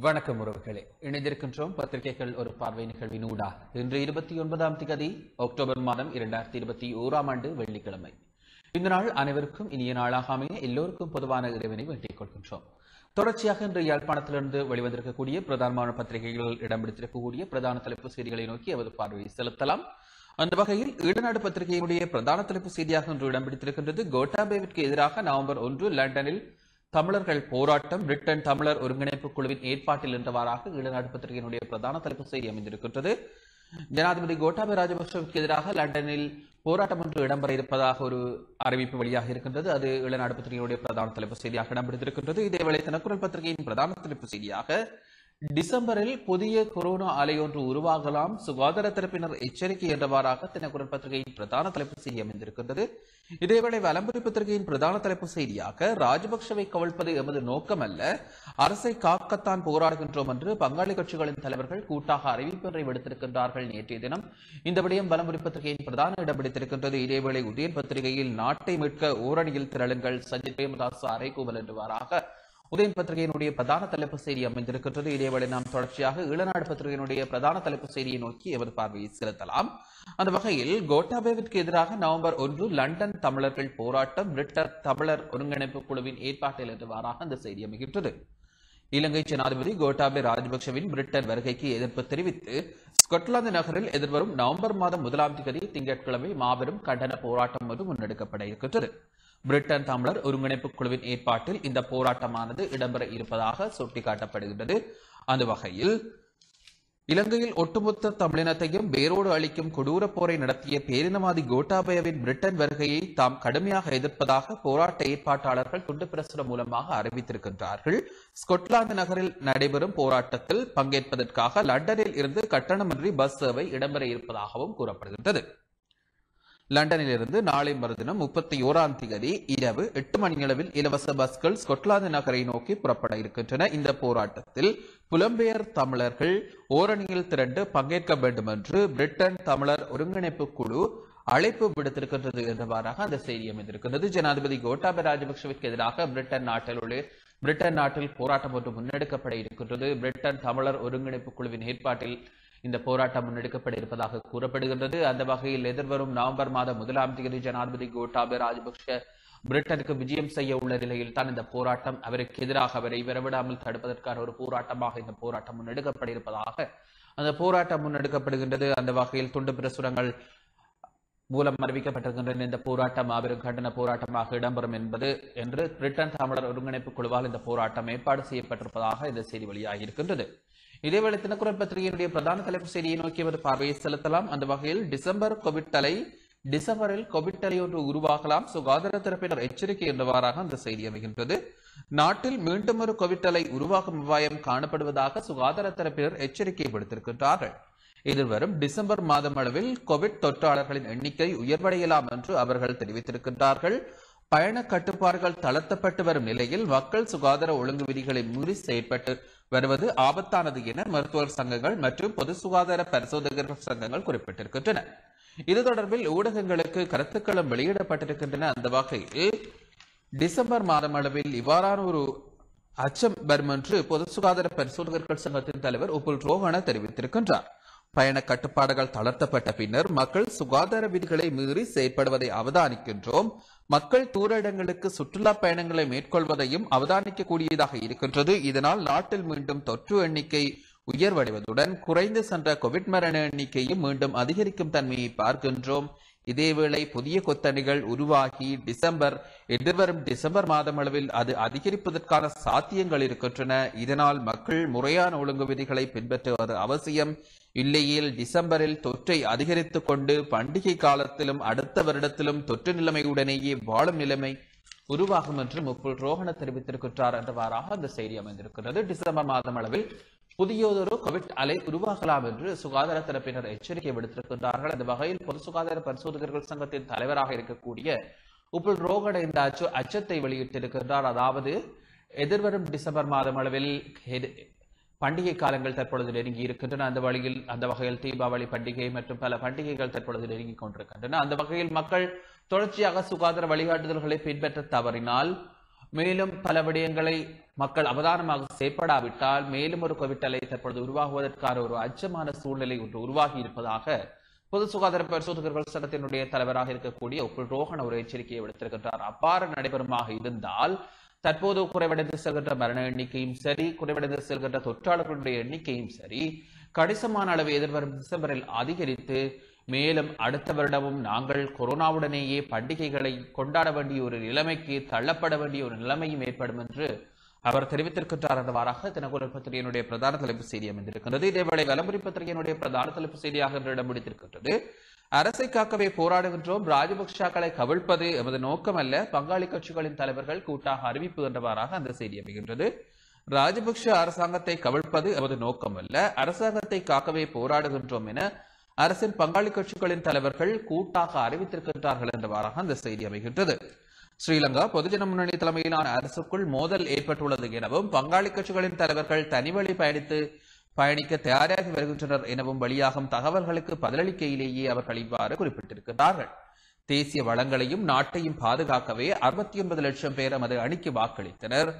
வணக்கம் உறவுகளே. இணைந்திருக்கின்றோம் பத்திரிகைகள் ஒரு பார்வை நிகழ்வின் ஊடா. இன்று இருபத்தி ஒன்பதாம் திகதி அக்டோபர் மாதம் இரண்டாயிரத்தி இருபத்தி ஓராம் ஆண்டு வெள்ளிக்கிழமை. இந்த நாள் அனைவருக்கும் இனிய நாளாக அமைய எல்லோருக்கும் பொதுவான இறைவனை வேண்டிக் கொள்கின்றோம். தொடர்ச்சியாக இன்று யாழ்ப்பாணத்திலிருந்து வெளிவந்திருக்கக்கூடிய பிரதானமான பத்திரிகைகள் இடம் பிடித்திருக்கக்கூடிய பிரதான தலைப்பு செய்திகளை நோக்கி அவரது பார்வையை செலுத்தலாம். அந்த வகையில் ஈடுநாடு பத்திரிகையினுடைய பிரதான தலைப்பு செய்தியாக இன்று இடம் பிடித்திருக்கின்றது. கோட்டாபேவிற்கு எதிராக நவம்பர் ஒன்று லண்டனில் தமிழர்கள் போராட்டம் பிரிட்டன் தமிழர் ஒருங்கிணைப்பு குழுவின் ஏற்பாட்டில் என்றவாறாக ஈழநாடு பத்திரிகையினுடைய பிரதான தலைப்பு செய்தி அமைந்திருக்கின்றது. ஜனாதிபதி கோட்டாபய ராஜபக்சவுக்கு எதிராக லண்டனில் போராட்டம் ஒன்று இடம்பெற இருப்பதாக ஒரு அறிவிப்பு வெளியாக இருக்கின்றது. அது ஈழநாடு பத்திரிகையினுடைய பிரதான தலைப்பு செய்தியாக இடம்பெற்றிருக்கின்றது. இதேவேளை தினக்குரல் பத்திரிகையின் பிரதான தலைப்பு செய்தியாக டிசம்பரில் புதிய கொரோனா அலையொன்று உருவாகலாம். சுகாதார தரப்பினர் எச்சரிக்கை என்றவாறாக தினக்குரல் பத்திரிகையின் பிரதான தலைப்பு செய்தி அமைந்திருக்கின்றது. இதேவேளை வலம்புரி பத்திரிகையின் பிரதான தலைப்பு செய்தியாக ராஜபக்சவை கவிழ்ப்பது எமது நோக்கமல்ல. அரசை காக்கத்தான் போராடுகின்றோம் என்று பங்காளி கட்சிகளின் தலைவர்கள் கூட்டாக அறிவிப்பொன்றை விடுத்திருக்கின்றார்கள் நேற்றைய தினம். இந்த விடயம் வலம்புரி பத்திரிகையின் பிரதான இடம் பிடித்திருக்கின்றது. இதேவேளை உதயன் பத்திரிகையில் நாட்டை மீட்க ஓரணியில் திரளுங்கள். சஜித் பிரேமதாஸ் அரைகூவல் என்றவாறாக உதயன் பத்திரிகையினுடைய பிரதான தலைப்பு செய்தி அமைந்திருக்கின்றது. இதேவேளை நாம் தொடர்ச்சியாக ஈழநாடு பத்திரிகையினுடைய பிரதான தலைப்பு செய்தியை நோக்கி எமது பார்வையை செலுத்தலாம். அந்த வகையில் கோட்டாபேவிற்கு எதிராக நவம்பர் ஒன்று லண்டன் தமிழர்கள் போராட்டம் ரிட்டர் தமிழர் ஒருங்கிணைப்பு குழுவின் ஏற்பாட்டில் என்றவாறாக அந்த செய்தி அமைகின்றது. இலங்கை ஜனாதிபதி கோட்டாபே ராஜபக்சவின் பிரிட்டன் வருகைக்கு எதிர்ப்பு தெரிவித்து ஸ்கொட்லாந்து நகரில் எதிர்வரும் நவம்பர் மாதம் முதலாம் தேதி திங்கட்கிழமை மாபெரும் கண்டன போராட்டம் ஒன்று முன்னெடுக்கப்பட இருக்கின்றது. பிரிட்டன் தமிழர் ஒருங்கிணைப்பு குழுவின் ஏற்பாட்டில் இந்த போராட்டமானது இடம்பெற இருப்பதாக சுட்டிக்காட்டப்படுகின்றது. அந்த வகையில் இலங்கையில் ஒட்டுமொத்த தமிழினத்தையும் வேரோடு அளிக்கும் கொடூர போரை நடத்திய பேரினவாதி கோட்டாபயவின் பிரிட்டன் வருகையை தாம் கடுமையாக எதிர்ப்பதாக போராட்ட ஏற்பாட்டாளர்கள் துண்டு பிரசுரம் மூலமாக அறிவித்திருக்கின்றார்கள். ஸ்கொட்லாந்து நகரில் நடைபெறும் போராட்டத்தில் பங்கேற்பதற்காக லண்டனில் இருந்து கட்டணமின்றி பஸ் சேவை இடம்பெற இருப்பதாகவும் கூறப்படுகின்றது. லண்டனிலிருந்து நாளை மறுதினம் முப்பத்தி ஓராம் தேதி இரவு எட்டு மணியளவில் இலவச பஸ்கள் ஸ்கொட்லாந்து நகரை நோக்கி புறப்பட இருக்கின்றன. இந்த போராட்டத்தில் புலம்பெயர் தமிழர்கள் ஓரணியில் திரண்டு பங்கேற்க வேண்டும் என்று பிரிட்டன் தமிழர் ஒருங்கிணைப்பு குழு அழைப்பு விடுத்திருக்கின்றது என்றவாறாக அந்த செய்தி அமைந்திருக்கின்றது. ஜனாதிபதி கோட்டாபய ராஜபக்சவிற்கு எதிராக பிரிட்டன் நாட்டில் உள்ள பிரிட்டன் நாட்டில் போராட்டம் ஒன்று முன்னெடுக்கப்பட இருக்கின்றது. பிரிட்டன் தமிழர் ஒருங்கிணைப்பு குழுவின் ஏற்பாட்டில் இந்த போராட்டம் முன்னெடுக்கப்பட இருப்பதாக கூறப்படுகின்றது. அந்த வகையில் எதிர்வரும் நவம்பர் மாதம் முதலாம் தேதி ஜனாதிபதி கோட்டாபய ராஜபக்ஷ பிரிட்டனுக்கு விஜயம் செய்ய உள்ள நிலையில் தான் இந்த போராட்டம் அவருக்கு எதிராக அவரை விரவிடாமல் தடுப்பதற்கான ஒரு போராட்டமாக இந்த போராட்டம் முன்னெடுக்கப்பட இருப்பதாக அந்த போராட்டம் முன்னெடுக்கப்படுகின்றது. அந்த வகையில் துண்டு பிரசுரங்கள் மூலம் அறிவிக்கப்பட்டிருக்கின்றன. இந்த போராட்டம் மாபெரும் கண்டன போராட்டமாக இடம்பெறும் என்பது என்று பிரிட்டன் தமிழர் ஒருங்கிணைப்பு குழுவால் இந்த போராட்டம் ஏற்பாடு செய்யப்பட்டிருப்பதாக இந்த செய்தி வெளியாகியிருக்கின்றது. இதேவேளை தினக்குரல் பத்திரிகையினுடைய பிரதான தலைப்பு செய்தியை நோக்கியவர் பார்வையை செலுத்தலாம். அந்த வகையில் டிசம்பர் கோவிட் தலை டிசம்பரில் கோவிட் தலை ஒன்று உருவாகலாம். சுகாதார தரப்பினர் எச்சரிக்கை என்றவாறாக அந்த செய்தி அமைகின்றது. நாட்டில் மீண்டும் ஒரு கோவிட் தலை உருவாகும் அபாயம் காணப்படுவதாக சுகாதார தரப்பினர் எச்சரிக்கை விடுத்திருக்கின்றார்கள். எதிர்வரும் டிசம்பர் மாதம் அளவில் கோவிட் தொற்றாளர்களின் எண்ணிக்கை உயர்வடையலாம் என்று அவர்கள் தெரிவித்திருக்கின்றார்கள். பயண கட்டுப்பாடுகள் தளர்த்தப்பட்டு வரும் நிலையில் மக்கள் சுகாதார ஒழுங்கு விதிகளை மீறி செயற்பட்டு வருவது ஆபத்தானது என மருத்துவர் சங்கங்கள் மற்றும் பொது சுகாதார பரிசோதகர்கள் சங்கங்கள் குறிப்பிட்டிருக்கின்றன. இது தொடர்பில் ஊடகங்களுக்கு கருத்துக்களும் வெளியிடப்பட்டிருக்கின்றன. அந்த வகையில் டிசம்பர் மாதம் அளவில் இவ்வாறான ஒரு அச்சம் வரும் என்று பொது சுகாதார பரிசோதகர்கள் சங்கத்தின் தலைவர் உபுல் ரோஹன தெரிவித்திருக்கின்றார். பயண கட்டுப்பாடுகள் தளர்த்தப்பட்ட பின்னர் மக்கள் சுகாதார விதிகளை மீறி செயற்படுவதை அவதானிக்கின்றோம். மக்கள் தூர இடங்களுக்கு சுற்றுலா பயணங்களை மேற்கொள்வதையும் அவதானிக்கக்கூடியதாக இருக்கின்றது. இதனால் நாட்டில் மீண்டும் தொற்று எண்ணிக்கை உயர்வடைவதுடன் குறைந்து சென்ற கோவிட் மரண எண்ணிக்கையும் மீண்டும் அதிகரிக்கும் தன்மையை பார்க்கின்றோம். இதேவேளை புதிய கொத்தணிகள் உருவாகி டிசம்பர் எதிர்வரும் டிசம்பர் மாதம் அளவில் அது அதிகரிப்பதற்கான சாத்தியங்கள் இருக்கின்றன. இதனால் மக்கள் முறையான ஒழுங்கு விதிகளை பின்பற்றுவது அவசியம். இல்லையில் டிசம்பரில் தொற்றை அதிகரித்துக் கொண்டு பண்டிகை காலத்திலும் அடுத்த வருடத்திலும் தொற்று நிலைமையுடனேயே வாழும் நிலைமை உருவாகும் என்று முப்புல் ரோஹண தெரிவித்திருக்கின்றார் என்றவாறாக அந்த செய்தி அமைந்திருக்கிறது. டிசம்பர் மாதம் அளவில் புதியதொரு கோவிட் அலை உருவாகலாம் என்று சுகாதார தரப்பினர் எச்சரிக்கை விடுத்திருக்கின்றார்கள். அந்த வகையில் பொது சுகாதார பரிசோதகர்கள் சங்கத்தின் தலைவராக இருக்கக்கூடிய உப்புல் ரோகட இந்த அச்சத்தை வெளியிட்டிருக்கின்றார். அதாவது எதிர்வரும் டிசம்பர் மாதம் அளவில் பண்டிகை காலங்கள் தற்பொழுது நெருங்கி இருக்கின்றன. அந்த வழியில் அந்த வகையில் தீபாவளி பண்டிகை மற்றும் பல பண்டிகைகள் தற்பொழுது நெருங்கி கொண்டிருக்கின்றன. அந்த வகையில் மக்கள் தொடர்ச்சியாக சுகாதார வழிகாட்டுதல்களை பின்பற்ற தவறினால் மேலும் பல விடயங்களை மக்கள் அவதானமாக செயற்படாவிட்டால் மேலும் ஒரு கோவிட் அலை தற்பொழுது உருவாகுவதற்கான ஒரு அச்சமான சூழ்நிலை ஒன்று உருவாகி இருப்பதாக பொது சுகாதார பரிசோதகர்கள் சட்டத்தினுடைய தலைவராக இருக்கக்கூடிய ஒரு ரோஹன் ஒரு எச்சரிக்கையை விடுத்திருக்கின்றார். அவ்வாறு நடைபெறுமாக இருந்தால் தற்போது குறைவடைந்து செல்கின்ற மரண எண்ணிக்கையும் சரி குறைவடைந்து செல்கின்ற தொற்றாளர்களுடைய எண்ணிக்கையும் சரி கணிசமான அளவு எதிர்வரும் டிசம்பரில் அதிகரித்து மேலும் அடுத்த வருடமும் நாங்கள் கொரோனாவுடனேயே பண்டிகைகளை கொண்டாட வேண்டிய ஒரு நிலைமைக்கு தள்ளப்பட வேண்டிய ஒரு நிலைமையும் ஏற்படும் என்று அவர் தெரிவித்திருக்கின்றார் என்றவாறாக தினகுரல் பத்திரிகையினுடைய பிரதான தலைப்பு செய்தி அமைந்திருக்கின்றது. இதேவேளை வலம்புரி பத்திரிகையினுடைய பிரதான தலைப்பு செய்தியாக இடம் பிடித்திருக்கின்றது. அரசை காக்கவே போராடுகின்றோம் ராஜபக்சாக்களை கவிழ்ப்பது எமது நோக்கம் அல்ல பங்காளி கட்சிகளின் தலைவர்கள் கூட்டாக அறிவிப்பு என்றவாறாக அந்த செய்தி அமைகின்றது. ராஜபக்ஷ அரசாங்கத்தை கவிழ்ப்பது எமது நோக்கம் அல்ல அரசாங்கத்தை காக்கவே போராடுகின்றோம் என அரசின் பங்காளி கட்சிகளின் தலைவர்கள் கூட்டாக அறிவித்திருக்கின்றார்கள் என்றவாறாக அந்த செய்தி அமைகின்றது. ஸ்ரீலங்கா பொதுஜன முன்னணி தலைமையிலான அரசுக்குள் மோதல் ஏற்பட்டுள்ளது எனவும் பங்காளி கட்சிகளின் தலைவர்கள் தனிவழி பயணித்து பயணிக்க தயாராகி வருகின்றனர் எனவும் வெளியாகும் தகவல்களுக்கு பதிலளிக்கையிலேயே அவர்கள் இவ்வாறு குறிப்பிட்டிருக்கிறார்கள் தேசிய வளங்களையும் நாட்டையும் பாதுகாக்கவே அறுபத்தி ஒன்பது லட்சம் பேர் எமது அணிக்கு வாக்களித்தனர்.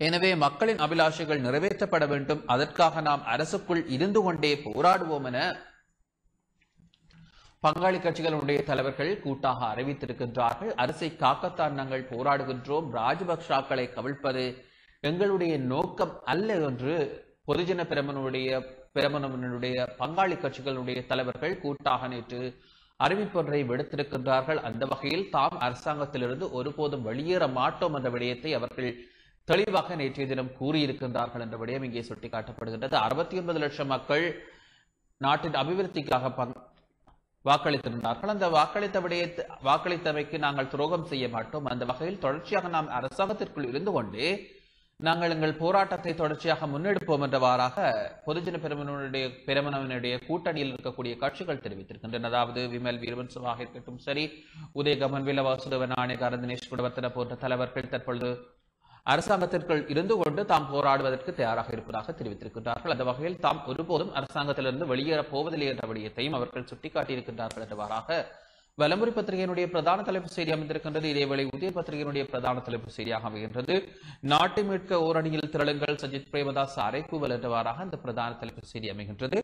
எனவே மக்களின் அபிலாஷைகள் நிறைவேற்றப்பட வேண்டும். அதற்காக நாம் அரசுக்குள் இருந்து கொண்டே போராடுவோம் என பங்காளி கட்சிகளுடைய தலைவர்கள் கூட்டாக அறிவித்திருக்கின்றார்கள். அரசை காக்கத்தான் நாங்கள் போராடுகின்றோம். ராஜபக்சாக்களை கவிழ்ப்பது எங்களுடைய நோக்கம் அல்ல என்று பொதுஜன பிரமனுடைய பிரமணனுடைய பங்காளி கட்சிகளுடைய தலைவர்கள் கூட்டாக நேற்று அறிவிப்பொன்றை விடுத்திருக்கின்றார்கள். அந்த வகையில் தாம் அரசாங்கத்திலிருந்து ஒருபோதும் வெளியேற மாட்டோம் என்ற விடயத்தை அவர்கள் தெளிவாக நேற்றைய தினம் கூறியிருக்கின்றார்கள் என்ற விடயம் இங்கே சுட்டிக்காட்டப்படுகின்றது. அறுபத்தி ஒன்பது லட்சம் மக்கள் நாட்டின் அபிவிருத்திக்காக பங் வாக்களித்திருந்தார்கள். அந்த வாக்களித்த விடயத்தை வாக்களித்தவைக்கு நாங்கள் துரோகம் செய்ய மாட்டோம். அந்த வகையில் தொடர்ச்சியாக நாம் அரசாங்கத்திற்குள் இருந்து கொண்டே நாங்கள் எங்கள் போராட்டத்தை தொடர்ச்சியாக முன்னெடுப்போம் என்றவாறாக பொதுஜன பெருமனுடைய பெருமனவனுடைய கூட்டணியில் இருக்கக்கூடிய கட்சிகள் தெரிவித்திருக்கின்றன. அதாவது விமல் வீரவன்சமாக இருக்கட்டும் சரி உதயகமன் விலவாசுதவன் ஆணையகார தினேஷ் குடவர்த்தன போன்ற தலைவர்கள் தற்பொழுது அரசாங்கத்திற்குள் இருந்து கொண்டு தாம் போராடுவதற்கு தயாராக இருப்பதாக தெரிவித்திருக்கின்றார்கள். அந்த வகையில் தாம் ஒருபோதும் அரசாங்கத்திலிருந்து வெளியேறப் போவதில்லை என்ற விடயத்தையும் அவர்கள் சுட்டிக்காட்டியிருக்கின்றார்கள் என்றவாறாக வலமுறை பத்திரிகையினுடைய பிரதான தலைப்பு செய்தி அமைந்திருக்கின்றது. இதேவேளை உதய பத்திரிகையினுடைய பிரதான தலைப்பு செய்தியாக அமைகின்றது. நாட்டை மீட்க ஓரணியில் திரளுங்கள் சஜித் பிரேமதாஸ் அரைப்பு என்றவாறாக இந்த பிரதான தலைப்பு செய்தி அமைகின்றது.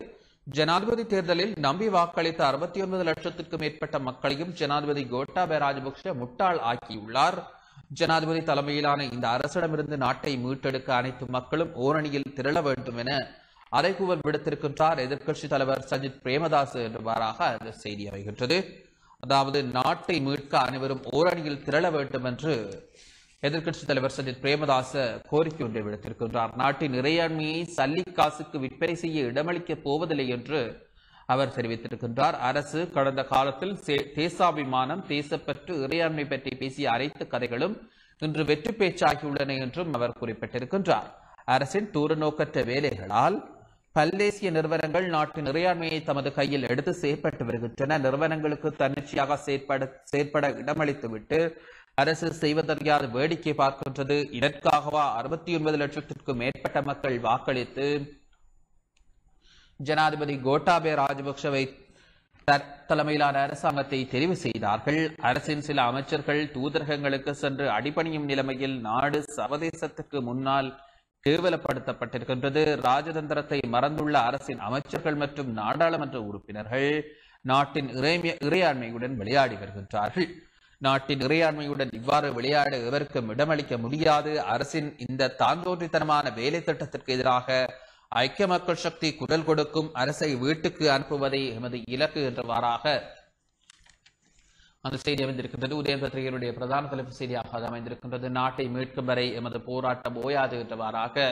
ஜனாதிபதி தேர்தலில் நம்பி வாக்களித்த அறுபத்தி ஒன்பது லட்சத்திற்கும் மேற்பட்ட மக்களையும் ஜனாதிபதி கோட்டாபய ராஜபக்ஷ முட்டாள் ஆக்கியுள்ளார். ஜனாதிபதி தலைமையிலான இந்த அரசிடமிருந்து நாட்டை மீட்டெடுக்க அனைத்து மக்களும் ஓரணியில் திரள வேண்டும் என அறைகூவல் விடுத்திருக்கின்றார். எதிர்க்கட்சி தலைவர் சஜித் பிரேமதாஸ் என்றவாறாக அந்த செய்தி அமைகின்றது. அதாவது நாட்டை மீட்க அனைவரும் ஓரணியில் திரள வேண்டும் என்று எதிர்க்கட்சித் தலைவர் சஜித் பிரேமதாச கோரிக்கை ஒன்றை விடுத்திருக்கின்றார். நாட்டின் இறையாண்மையை சல்லி காசுக்கு விற்பனை செய்ய இடமளிக்கப் போவதில்லை என்று அவர் தெரிவித்திருக்கின்றார். அரசு கடந்த காலத்தில் தேசாபிமானம் தேசப்பற்று இறையாண்மை பற்றி பேசிய அனைத்து கதைகளும் இன்று வெற்றி பேச்சாகியுள்ளன என்றும் அவர் குறிப்பிட்டிருக்கின்றார். அரசின் தூரநோக்கற்ற வேலைகளால் பல்தேசிய நிறுவனங்கள் நாட்டின் இறையாண்மையை தமது கையில் எடுத்து செயற்பட்டு வருகின்றன. நிறுவனங்களுக்கு தன்னிச்சையாக செயற்பட செயற்பட இடமளித்துவிட்டு அரசு செய்வதறியாது வேடிக்கை பார்க்கின்றது. இதற்காகவா அறுபத்தி ஒன்பது லட்சத்திற்கும் மேற்பட்ட மக்கள் வாக்களித்து ஜனாதிபதி கோட்டாபே ராஜபக்சவை த- தலைமையிலான அரசாங்கத்தை தெரிவு செய்தார்கள். அரசின் சில அமைச்சர்கள் தூதரகங்களுக்கு சென்று அடிபணியும் நிலைமையில் நாடு சர்வதேசத்துக்கு முன்னால் கேவலப்படுத்தப்பட்டிருக்கின்றது. ராஜதந்திரத்தை மறந்துள்ள அரசின் அமைச்சர்கள் மற்றும் நாடாளுமன்ற உறுப்பினர்கள் நாட்டின் இறைமைய இறையாண்மையுடன் விளையாடி வருகின்றார்கள். நாட்டின் இறையாண்மையுடன் இவ்வாறு விளையாட எவருக்கும் இடமளிக்க முடியாது. அரசின் இந்த தாந்தோன்றித்தனமான வேலை திட்டத்திற்கு எதிராக ஐக்கிய மக்கள் சக்தி குரல் கொடுக்கும் அரசை வீட்டுக்கு அனுப்புவதை எமது இலக்கு என்றவாறாக அந்த செய்தி அமைந்திருக்கின்றது. உதயன் பத்திரிகையினுடைய பிரதான தலைப்பு செய்தியாக அது அமைந்திருக்கின்றது. நாட்டை மீட்கும் வரை எமது போராட்டம் ஓயாது என்றவாறாக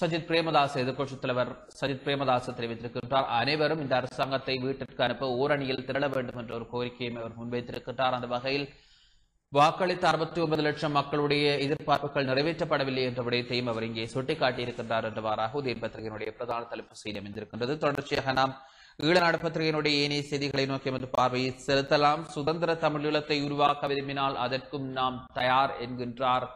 சஜித் பிரேமதாஸ் எதிர்க்கட்சித் தலைவர் சஜித் பிரேமதாஸ் தெரிவித்திருக்கின்றார். அனைவரும் இந்த அரசாங்கத்தை வீட்டிற்கு அனுப்ப ஓரணியில் திரள வேண்டும் என்ற ஒரு கோரிக்கையும் அவர் முன்வைத்திருக்கின்றார். அந்த வகையில் வாக்களித்த அறுபத்தி ஒன்பது லட்சம் மக்களுடைய எதிர்பார்ப்புகள் நிறைவேற்றப்படவில்லை என்ற விடயத்தையும் அவர் இங்கே சுட்டிக்காட்டியிருக்கின்றார் என்றவாறாக உதயன் பத்திரிகையினுடைய பிரதான தலைப்பு செய்தி அமைந்திருக்கின்றது. தொடர்ச்சியாக நாம் ஈழநாடு பத்திரிகையினுடைய ஏனைய செய்திகளை நோக்கி எமது பார்வையை செலுத்தலாம். சுதந்திர தமிழீழத்தை உருவாக்க விரும்பினால் அதற்கும் நாம் தயார் என்கின்றார்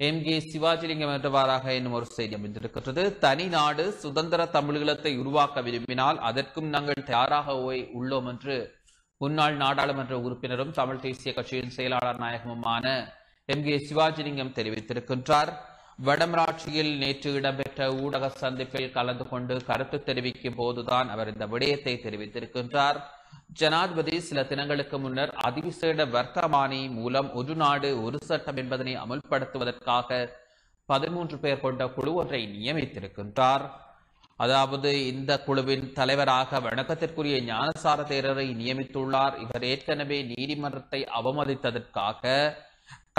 எம் கே சிவாஜிலிங்கம் என்றவாறாக என்னும் ஒரு செய்தி அமைந்திருக்கிறது தனி நாடு சுதந்திர தமிழீழத்தை உருவாக்க விரும்பினால் அதற்கும் நாங்கள் தயாராக உள்ளோம் என்று முன்னாள் நாடாளுமன்ற உறுப்பினரும் தமிழ் தேசிய கட்சியின் செயலாளர் நாயகமுமான எம் கே சிவாஜிலிங்கம் தெரிவித்திருக்கின்றார். வடமராட்சியில் நேற்று இடம்பெற்ற ஊடக சந்திப்பில் கலந்து கொண்டு கருத்து தெரிவிக்கும் போதுதான் அவர் இந்த விடயத்தை தெரிவித்திருக்கின்றார். ஜனாதிபதி சில தினங்களுக்கு முன்னர் அதிவிசேட வர்த்தமானி மூலம் ஒரு நாடு ஒரு சட்டம் என்பதனை அமுல்படுத்துவதற்காக பதிமூன்று பேர் கொண்ட குழு ஒன்றை நியமித்திருக்கின்றார். அதாவது இந்த குழுவின் தலைவராக வணக்கத்திற்குரிய ஞானசார தேரரை நியமித்துள்ளார். இவர் ஏற்கனவே நீதிமன்றத்தை அவமதித்ததற்காக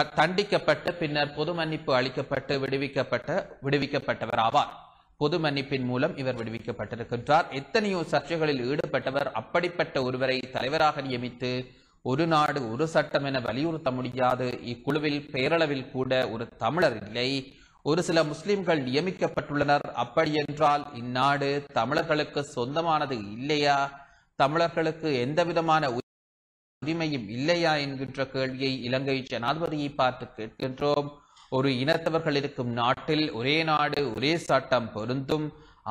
தண்டிக்கப்பட்டு பின்னர் பொது மன்னிப்பு அளிக்கப்பட்டு விடுவிக்கப்பட்ட விடுவிக்கப்பட்டவர் ஆவார் பொது மன்னிப்பின் மூலம் இவர் விடுவிக்கப்பட்டிருக்கின்றார். எத்தனையோ சர்ச்சைகளில் ஈடுபட்டவர் அப்படிப்பட்ட ஒருவரை தலைவராக நியமித்து ஒரு நாடு ஒரு சட்டம் என வலியுறுத்த முடியாது. இக்குழுவில் பேரளவில் கூட ஒரு தமிழர் இல்லை. ஒரு சில முஸ்லிம்கள் நியமிக்கப்பட்டுள்ளனர். அப்படியென்றால் இந்நாடு தமிழர்களுக்கு சொந்தமானது இல்லையா? தமிழர்களுக்கு எந்த விதமான உரிமையும் இல்லையா என்கின்ற கேள்வியை இலங்கை ஜனாதிபதியை பார்த்து கேட்கின்றோம். ஒரு இனத்தவர்கள் இருக்கும் நாட்டில் ஒரே நாடு ஒரே சட்டம் பொருந்தும்.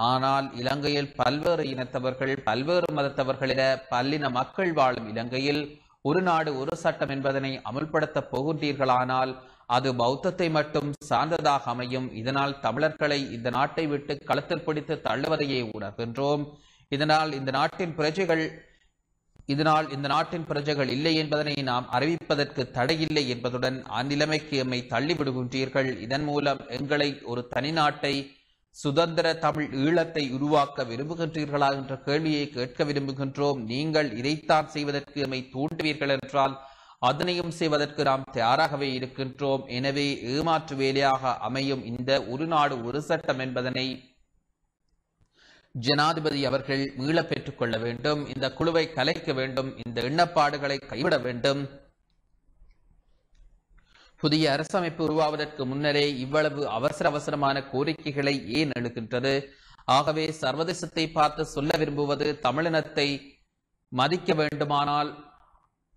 ஆனால் இலங்கையில் பல்வேறு இனத்தவர்கள் பல்வேறு மதத்தவர்கள் என பல்லின மக்கள் வாழும் இலங்கையில் ஒரு நாடு ஒரு சட்டம் என்பதனை அமுல்படுத்த போகின்றீர்களானால் அது பௌத்தத்தை மட்டும் சார்ந்ததாக அமையும். இதனால் தமிழர்களை இந்த நாட்டை விட்டு களத்தில் பிடித்து தள்ளுவதையே உணர்கின்றோம். இதனால் இந்த நாட்டின் பிரஜைகள் இதனால் இந்த நாட்டின் பிரஜைகள் இல்லை என்பதனை நாம் அறிவிப்பதற்கு தடையில்லை என்பதுடன் அந்நிலைமைக்கு எம்மை தள்ளிவிடுகின்றீர்கள். இதன் மூலம் எங்களை ஒரு தனி நாட்டை சுதந்திர தமிழ் ஈழத்தை உருவாக்க விரும்புகின்றீர்களா என்ற கேள்வியை கேட்க விரும்புகின்றோம். நீங்கள் இதைத்தான் செய்வதற்கு எம்மை தூண்டுவீர்கள் என்றால் அதனையும் செய்வதற்கு நாம் தயாராகவே இருக்கின்றோம். எனவே ஏமாற்று வேலையாக அமையும் இந்த ஒரு நாடு ஒரு சட்டம் என்பதனை ஜனாதிபதி அவர்கள் மீளப் பெற்றுக் கொள்ள வேண்டும். இந்த குழுவை கலைக்க வேண்டும். இந்த எண்ணப்பாடுகளை கைவிட வேண்டும். புதிய அரசமைப்பு உருவாவதற்கு முன்னரே இவ்வளவு அவசர அவசரமான கோரிக்கைகளை ஏன் எழுகின்றது? ஆகவே சர்வதேசத்தை பார்த்து சொல்ல விரும்புவது தமிழினத்தை மதிக்க வேண்டுமானால்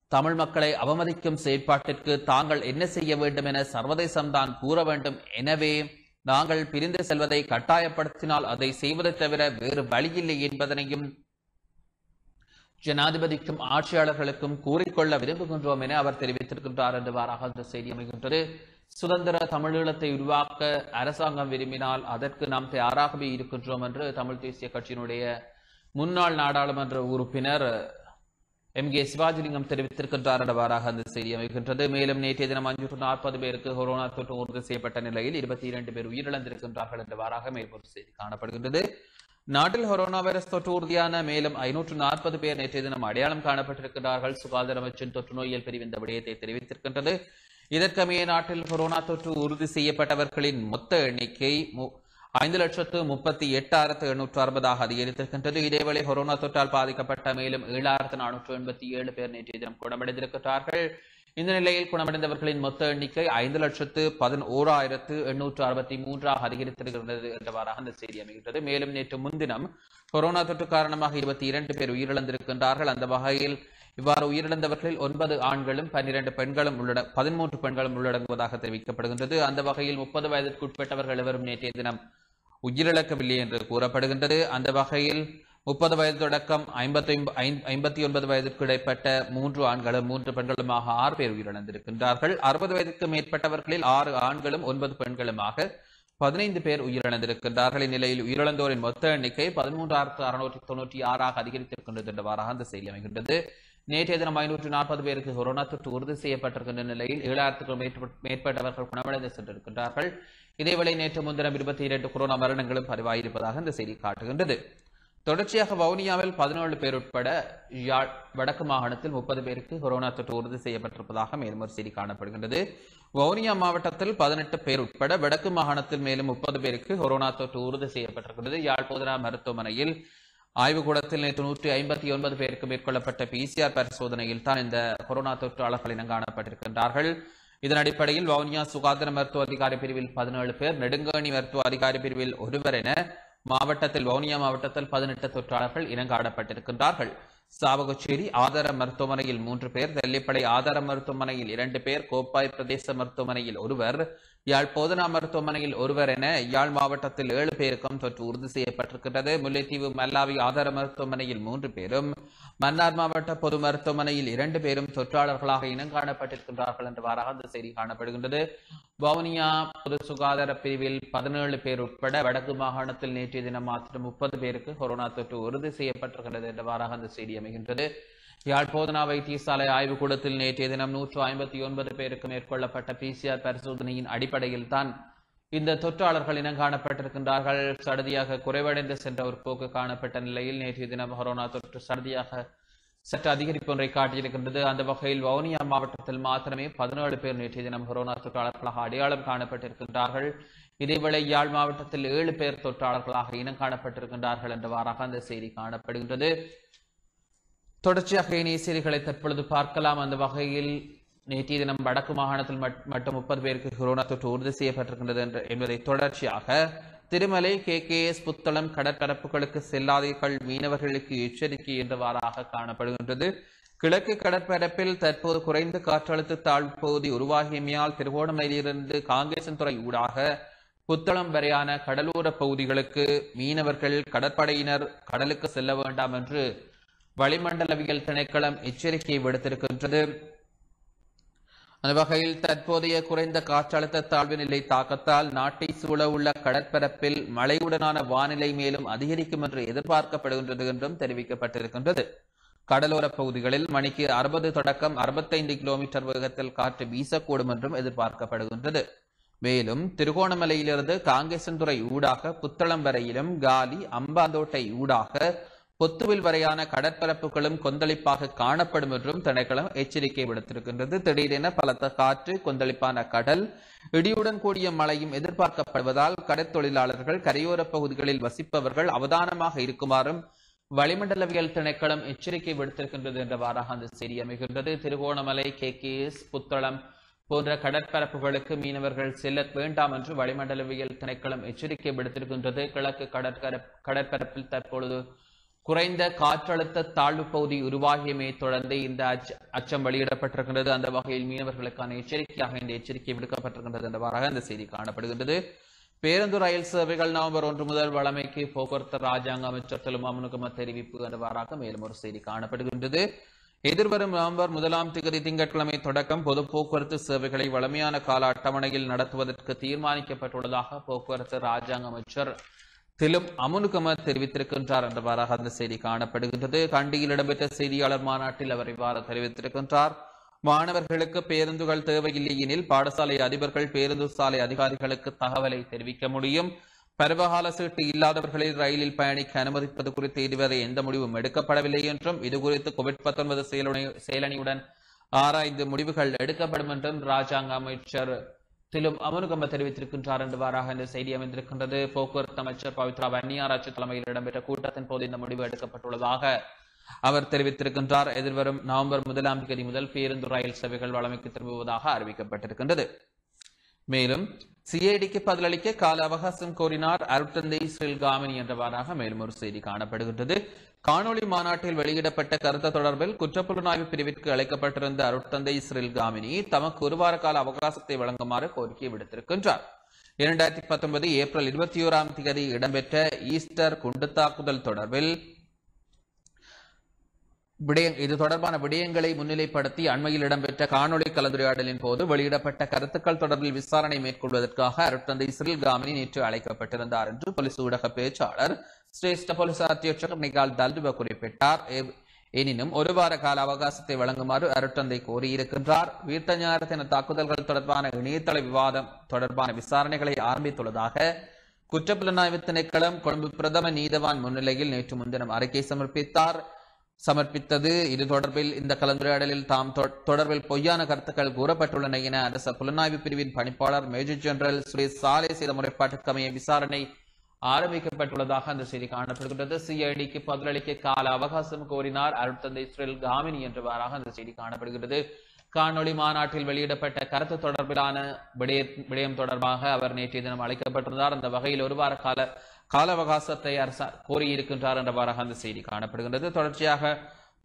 தமிழ் மக்களை அவமதிக்கும் செயற்பாட்டிற்கு தாங்கள் என்ன செய்ய வேண்டும் என சர்வதேசம்தான் கூற வேண்டும். எனவே நாங்கள் பிரிந்து செல்வதை கட்டாயப்படுத்தினால் அதை செய்வதை தவிர வேறு வழியில்லை என்பதனையும் ஜனாதிபதிக்கும் ஆட்சியாளர்களுக்கும் கூறிக்கொள்ள விரும்புகின்றோம் என அவர் தெரிவித்திருக்கின்றார் என்றவாறாக அந்த செய்தி அமைகின்றது. சுதந்திர தமிழீழத்தை உருவாக்க அரசாங்கம் விரும்பினால் அதற்கு நாம் தயாராகவே இருக்கின்றோம் என்று தமிழ் தேசிய கட்சியினுடைய முன்னாள் நாடாளுமன்ற உறுப்பினர் எம். கே. சிவாஜிலிங்கம் தெரிவித்திருக்கின்றார் என்றவாறாக அந்த செய்தி அமைகின்றது. மேலும் நேற்றைய தினம் அஞ்சூற்று நாற்பது பேருக்கு கொரோனா தொற்று உறுதி செய்யப்பட்ட நிலையில் இருபத்தி இரண்டு பேர் உயிரிழந்திருக்கின்றார்கள் என்றவாறாக மேற்பொரு செய்தி காணப்படுகின்றது. நாட்டில் கொரோனா வைரஸ் தொற்று உறுதியான மேலும் ஐநூற்று நாற்பது பேர் நேற்றைய தினம் அடையாளம் காணப்பட்டிருக்கிறார்கள் சுகாதார அமைச்சின் தொற்று நோயியல் பிரிவு இந்த விடயத்தை தெரிவித்திருக்கின்றது. இதற்கமைய நாட்டில் கொரோனா தொற்று உறுதி செய்யப்பட்டவர்களின் மொத்த எண்ணிக்கை ஐந்து லட்சத்து முப்பத்தி எட்டாயிரத்து எண்ணூற்று அறுபதாக அதிகரித்திருக்கின்றது. இதேவேளை கொரோனா தொற்றால் பாதிக்கப்பட்ட மேலும் ஏழாயிரத்து நானூற்று எண்பத்தி ஏழு பேர் நேற்றைய தினம் குணமடைந்திருக்கிறார்கள். இந்த நிலையில் குணமடைந்தவர்களின் மொத்த எண்ணிக்கை ஐந்து லட்சத்து பதினோராயிரத்து எண்ணூற்று அறுபத்தி மூன்றாக அதிகரித்திருக்கிறது என்றவாறாக அந்த செய்தி அமைகின்றது. மேலும் நேற்று முன்தினம் கொரோனா தொற்று காரணமாக இருபத்தி இரண்டு பேர் உயிரிழந்திருக்கின்றார்கள். அந்த வகையில் இவ்வாறு உயிரிழந்தவர்களில் ஒன்பது ஆண்களும் பன்னிரண்டு பெண்களும் உள்ளட பதிமூன்று பெண்களும் உள்ளடங்குவதாக தெரிவிக்கப்படுகின்றது. அந்த வகையில் முப்பது வயதிற்குட்பட்டவர்கள் எவரும் நேற்றைய தினம் உயிரிழக்கவில்லை என்று கூறப்படுகின்றது. அந்த வகையில் முப்பது வயது தொடக்கம் ஐம்பத்தி ஐம்பத்தி ஒன்பது வயதிற்கு இடைப்பட்ட மூன்று ஆண்களும் மூன்று பெண்களுமாக ஆறு பேர் உயிரிழந்திருக்கின்றார்கள். அறுபது வயதுக்கு மேற்பட்டவர்களில் ஆறு ஆண்களும் ஒன்பது பெண்களுமாக பதினைந்து பேர் உயிரிழந்திருக்கின்றார்கள். இந்நிலையில் உயிரிழந்தோரின் மொத்த எண்ணிக்கை பதிமூன்றாயிரத்து அறுநூற்றி தொண்ணூற்றி ஆறாக அதிகரித்திருக்கின்றது என்றவாறாக அந்த செய்தி அமைகின்றது. நேற்றைய தினம் ஐநூற்று நாற்பது பேருக்கு கொரோனா தொற்று உறுதி செய்யப்பட்டிருக்கின்ற நிலையில் ஏழாயிரத்துக்கும் மேற்பட்ட- மேற்பட்டவர்கள் குணமடைந்து சென்றிருக்கின்றார்கள். இதேவேளை நேற்று முன்தினம் இருபத்தி இரண்டு கொரோனா மரணங்களும் பதிவாயிருப்பதாக இந்த செய்தி காட்டுகின்றது. தொடர்ச்சியாக வவுனியாவில் பதினேழு பேர் உட்பட யாழ் வடக்கு மாகாணத்தில் முப்பது பேருக்கு கொரோனா தொற்று உறுதி செய்யப்பட்டிருப்பதாக மேலும் ஒரு செய்தி காணப்படுகின்றது. வவுனியா மாவட்டத்தில் பதினெட்டு பேர் உட்பட வடக்கு மாகாணத்தில் மேலும் முப்பது பேருக்கு கொரோனா தொற்று உறுதி செய்யப்பட்டிருக்கிறது யாழ் போதனா மருத்துவமனையில் ஆய்வுக்கூடத்தில் நேற்று நூற்றி ஐம்பத்தி ஒன்பது பேருக்கு மேற்கொள்ளப்பட்ட பிசிஆர் பரிசோதனையில் தான் இந்த கொரோனா தொற்று இனம் காணப்பட்டிருக்கின்றார்கள். இதன் அடிப்படையில் வவுனியா சுகாதார மருத்துவ அதிகாரி பிரிவில் பதினேழு பேர் நெடுங்கேணி மருத்துவ அதிகாரி பிரிவில் ஒருவர் என மாவட்டத்தில் வவுனியா மாவட்டத்தில் பதினெட்டு தொற்றாளர்கள் இனங்காணப்பட்டிருக்கின்றார்கள். சாவகச்சேரி ஆதார மருத்துவமனையில் மூன்று பேர் தெல்லிப்படை ஆதார மருத்துவமனையில் இரண்டு பேர் கோப்பாய் பிரதேச மருத்துவமனையில் ஒருவர் யாழ் போதனா மருத்துவமனையில் ஒருவர் என யாழ் மாவட்டத்தில் ஏழு பேருக்கும் தொற்று உறுதி செய்யப்பட்டிருக்கின்றது முல்லைத்தீவு மல்லாவி ஆதார மருத்துவமனையில் மூன்று பேரும் மன்னார் மாவட்ட பொது மருத்துவமனையில் இரண்டு பேரும் தொற்றாளர்களாக இனங்காணப்பட்டிருக்கின்றார்கள் என்றவாறாக அந்த செய்தி காணப்படுகின்றது. வவுனியா பொது சுகாதார பிரிவில் பதினேழு பேர் உட்பட வடக்கு மாகாணத்தில் நேற்றைய தினம் மாத்திரம் முப்பது பேருக்கு கொரோனா தொற்று உறுதி செய்யப்பட்டிருக்கிறது என்றவாறாக அந்த செய்தி அமைகின்றது. யாழ் போதனா வைத்தியசாலை ஆய்வுக்கூடத்தில் நேற்றைய தினம் நூற்று ஐம்பத்தி ஒன்பது பேருக்கு மேற்கொள்ளப்பட்ட பிசிஆர் பரிசோதனையின் அடிப்படையில் தான் இந்த தொற்றாளர்கள் இனங்காணப்பட்டிருக்கின்றார்கள். சடதியாக குறைவடைந்து சென்ற ஒரு போக்கு காணப்பட்ட நிலையில் நேற்றைய தினம் கொரோனா தொற்று சடதியாக சற்று அதிகரிப்பு ஒன்றை காட்டியிருக்கின்றது. அந்த வகையில் வவுனியா மாவட்டத்தில் மாத்திரமே பதினேழு பேர் நேற்றைய தினம் கொரோனா தொற்றாளர்களாக அடையாளம் காணப்பட்டிருக்கின்றார்கள். இதேவேளை யாழ் மாவட்டத்தில் ஏழு பேர் தொற்றாளர்களாக இனம் காணப்பட்டிருக்கின்றார்கள் என்றவாறாக அந்த செய்தி காணப்படுகின்றது. தொடர்ச்சியாக இனிய செய்திகளை தற்பொழுது பார்க்கலாம். அந்த வகையில் நேற்றைய தினம் வடக்கு மாகாணத்தில் மட்- மட்டும் முப்பது பேருக்கு கொரோனா தொற்று உறுதி செய்யப்பட்டிருக்கின்றது என்ற- என்பதை தொடர்ச்சியாக Thirumalai K K S Puttalam கடற்பரப்புகளுக்கு செல்லாதீர்கள் மீனவர்களுக்கு எச்சரிக்கை என்றவாறாக காணப்படுகின்றது. கிழக்கு கடற்பரப்பில் தற்போது குறைந்த காற்றழுத்த தாழ்வு பகுதி உருவாகியமையால் திருவோணமலையிலிருந்து காங்கேசன்துறை ஊடாக புத்தளம் வரையான கடலோர பகுதிகளுக்கு மீனவர்கள் கடற்படையினர் கடலுக்கு செல்ல வேண்டாம் என்று வளிமண்டலவியல் திணைக்களம் எச்சரிக்கை விடுத்திருக்கின்றது. அந்த வகையில் தற்போதைய குறைந்த காற்றழுத்த தாழ்வு நிலை தாக்கத்தால் நாட்டை சூழ உள்ள கடற்பரப்பில் மழையுடனான வானிலை மேலும் அதிகரிக்கும் என்று எதிர்பார்க்கப்படுகின்றது என்றும் தெரிவிக்கப்பட்டிருக்கின்றது. கடலோர பகுதிகளில் மணிக்கு அறுபது தொடக்கம் அறுபத்தைந்து கிலோமீட்டர் வேகத்தில் காற்று வீசக்கூடும் என்றும் எதிர்பார்க்கப்படுகின்றது. மேலும் திருகோணமலையிலிருந்து காங்கேசன்துறை ஊடாக புத்தளம் வரையிலும் காலி அம்பாந்தோட்டை ஊடாக கொத்துவில் வரையான கடற்பரப்புகளும் கொந்தளிப்பாக காணப்படும் என்றும் திணைக்களம் எச்சரிக்கை விடுத்திருக்கின்றது. திடீரென பலத்த காற்று கொந்தளிப்பான கடல் இடியுடன் கூடிய மழையும் எதிர்பார்க்கப்படுவதால் கடற்தொழிலாளர்கள் கரையோர பகுதிகளில் வசிப்பவர்கள் அவதானமாக இருக்குமாறும் வளிமண்டலவியல் திணைக்களம் எச்சரிக்கை விடுத்திருக்கின்றது என்றவாறாக அந்த செய்தி அமைகின்றது. திருகோணமலை கே. புத்தளம் போன்ற கடற்பரப்புகளுக்கு மீனவர்கள் செல்ல வேண்டாம் என்று வளிமண்டலவியல் திணைக்களம் எச்சரிக்கை விடுத்திருக்கின்றது. கிழக்கு கடற்கர கடற்பரப்பில் தற்பொழுது குறைந்த காற்றழுத்த தாழ்வு பகுதி உருவாகியமே தொடர்ந்து இந்த அச்சம் வெளியிடப்பட்டிருக்கின்றது. அந்த வகையில் மீனவர்களுக்கான எச்சரிக்கையாக இந்த எச்சரிக்கை விடுக்கப்பட்டிருக்கின்றது என்றவாறாக இந்த செய்தி காணப்படுகின்றது. பேருந்து ரயில் சேவைகள் நவம்பர் ஒன்று முதல் வழமைக்கு போக்குவரத்து ராஜாங்க அமைச்சர் திலும் அமுனுகம தெரிவிப்பு என்றவாறாக மேலும் ஒரு செய்தி காணப்படுகின்றது. எதிர்வரும் நவம்பர் முதலாம் திகதி திங்கட்கிழமை தொடக்கம் பொது போக்குவரத்து சேவைகளை வளமையான கால அட்டவணையில் நடத்துவதற்கு தீர்மானிக்கப்பட்டுள்ளதாக போக்குவரத்து ராஜாங்க அமைச்சர் திலும் அமுனுகம தெரிவித்திருக்கின்றார் என்றவாறாக அந்த செய்தி காணப்படுகின்றது. கண்டியில் இடம்பெற்ற செய்தியாளர் மாநாட்டில் அவர் இவ்வாறு தெரிவித்திருக்கின்றார். மாணவர்களுக்கு பேருந்துகள் தேவையில்லை எனில் பாடசாலை அதிபர்கள் பேருந்து சாலை அதிகாரிகளுக்கு தகவலை தெரிவிக்க முடியும். பருவகால சீட்டு இல்லாதவர்களை ரயிலில் பயணிக்க அனுமதிப்பது குறித்து இதுவரை எந்த முடிவும் எடுக்கப்படவில்லை என்றும் இதுகுறித்து கோவிட் பத்தொன்பது செயலணி செயலணியுடன் ஆராய்ந்து முடிவுகள் எடுக்கப்படும் என்றும் ராஜாங்க அமைச்சர் திலும் அமனுகம்ப தெரிவித்திருக்கின்றார் என்றவாறாக இந்த செய்தி அமைந்திருக்கின்றது. போக்குவரத்து அமைச்சர் பவித்ரா வன்னியாராட்சி தலைமையில் இடம்பெற்ற கூட்டத்தின் போது இந்த முடிவு எடுக்கப்பட்டுள்ளதாக அவர் தெரிவித்திருக்கின்றார். எதிர்வரும் நவம்பர் முதலாம் தேதி முதல் பேருந்து ரயில் சேவைகள் வழமைக்கு திரும்புவதாக அறிவிக்கப்பட்டிருக்கின்றது. மேலும் சிஐடிக்கு பதிலளிக்க கால அவகாசம் கோரினார் அருட்தந்தை ஸ்ரீல்காமினி என்றவாறாக மேலும் ஒரு செய்தி காணப்படுகின்றது. காணொளி மாநாட்டில் வெளியிடப்பட்ட கருத்து தொடர்பில் குற்றப்புலனாய்வு பிரிவிற்கு அழைக்கப்பட்டிருந்த அருட்தந்தை ஸ்ரீல்காமினி தமக்கு ஒரு வார கால அவகாசத்தை வழங்குமாறு கோரிக்கை விடுத்திருக்கின்றார். இரண்டாயிரத்தி பத்தொன்பது ஏப்ரல் இருபத்தி ஓராம் தேதி இடம்பெற்ற ஈஸ்டர் குண்டு தாக்குதல் தொடர்பில் விடயம் இது தொடர்பான விடயங்களை முன்னிலைப்படுத்தி அண்மையில் இடம்பெற்ற காணொளி கலந்துரையாடலின் போது வெளியிடப்பட்ட கருத்துக்கள் தொடர்பில் விசாரணை மேற்கொள்வதற்காக அருட்தந்தை சிறில்காமினி நேற்று அழைக்கப்பட்டிருந்தார் என்று போலீஸ் ஊடக பேச்சாளர் சிரேஷ்ட போலீஸ் அத்தியட்சகர் நிகால் தல்துப குறிப்பிட்டார். எனினும் ஒரு வார கால அவகாசத்தை வழங்குமாறு அருட்தந்தை கோரியிருக்கின்றார். வீர்த்தஞான தின தாக்குதல்கள் தொடர்பான இணையதள விவாதம் தொடர்பான விசாரணைகளை ஆரம்பித்துள்ளதாக குற்றப்புலனாய்வு திணைக்களம் கொழும்பு பிரதம நீதவான் முன்னிலையில் நேற்று முன்தினம் அறிக்கை சமர்ப்பித்தார். சமர்ப்பித்தது. இது தொடர்பில் இந்த கலந்துரையாடலில் தாம் தொடர்பில் பொய்யான கருத்துக்கள் கூறப்பட்டுள்ளன என அரச புலனாய்வு பிரிவின் பணிப்பாளர் மேஜர் ஜெனரல் ஸ்ரீ சாலே செய்த முறைப்பாட்டுக்கமைய விசாரணை ஆரம்பிக்கப்பட்டுள்ளதாக அந்த செய்தி காணப்படுகின்றது. சிஐடிக்கு பதிலளிக்க கால அவகாசம் கோரினார் அருட்தந்தை ஸ்ரீல் காமினி என்றவாறாக அந்த செய்தி காணப்படுகிறது காணொளி மாநாட்டில் வெளியிடப்பட்ட கருத்து தொடர்பிலான விடயம் தொடர்பாக அவர் நேற்றைய தினம் அழைக்கப்பட்டிருந்தார். அந்த வகையில் ஒரு வார கால கால அவகாசத்தை கோரியிருக்கின்றார் என்றவாறாக அந்த செய்தி காணப்படுகின்றது. தொடர்ச்சியாக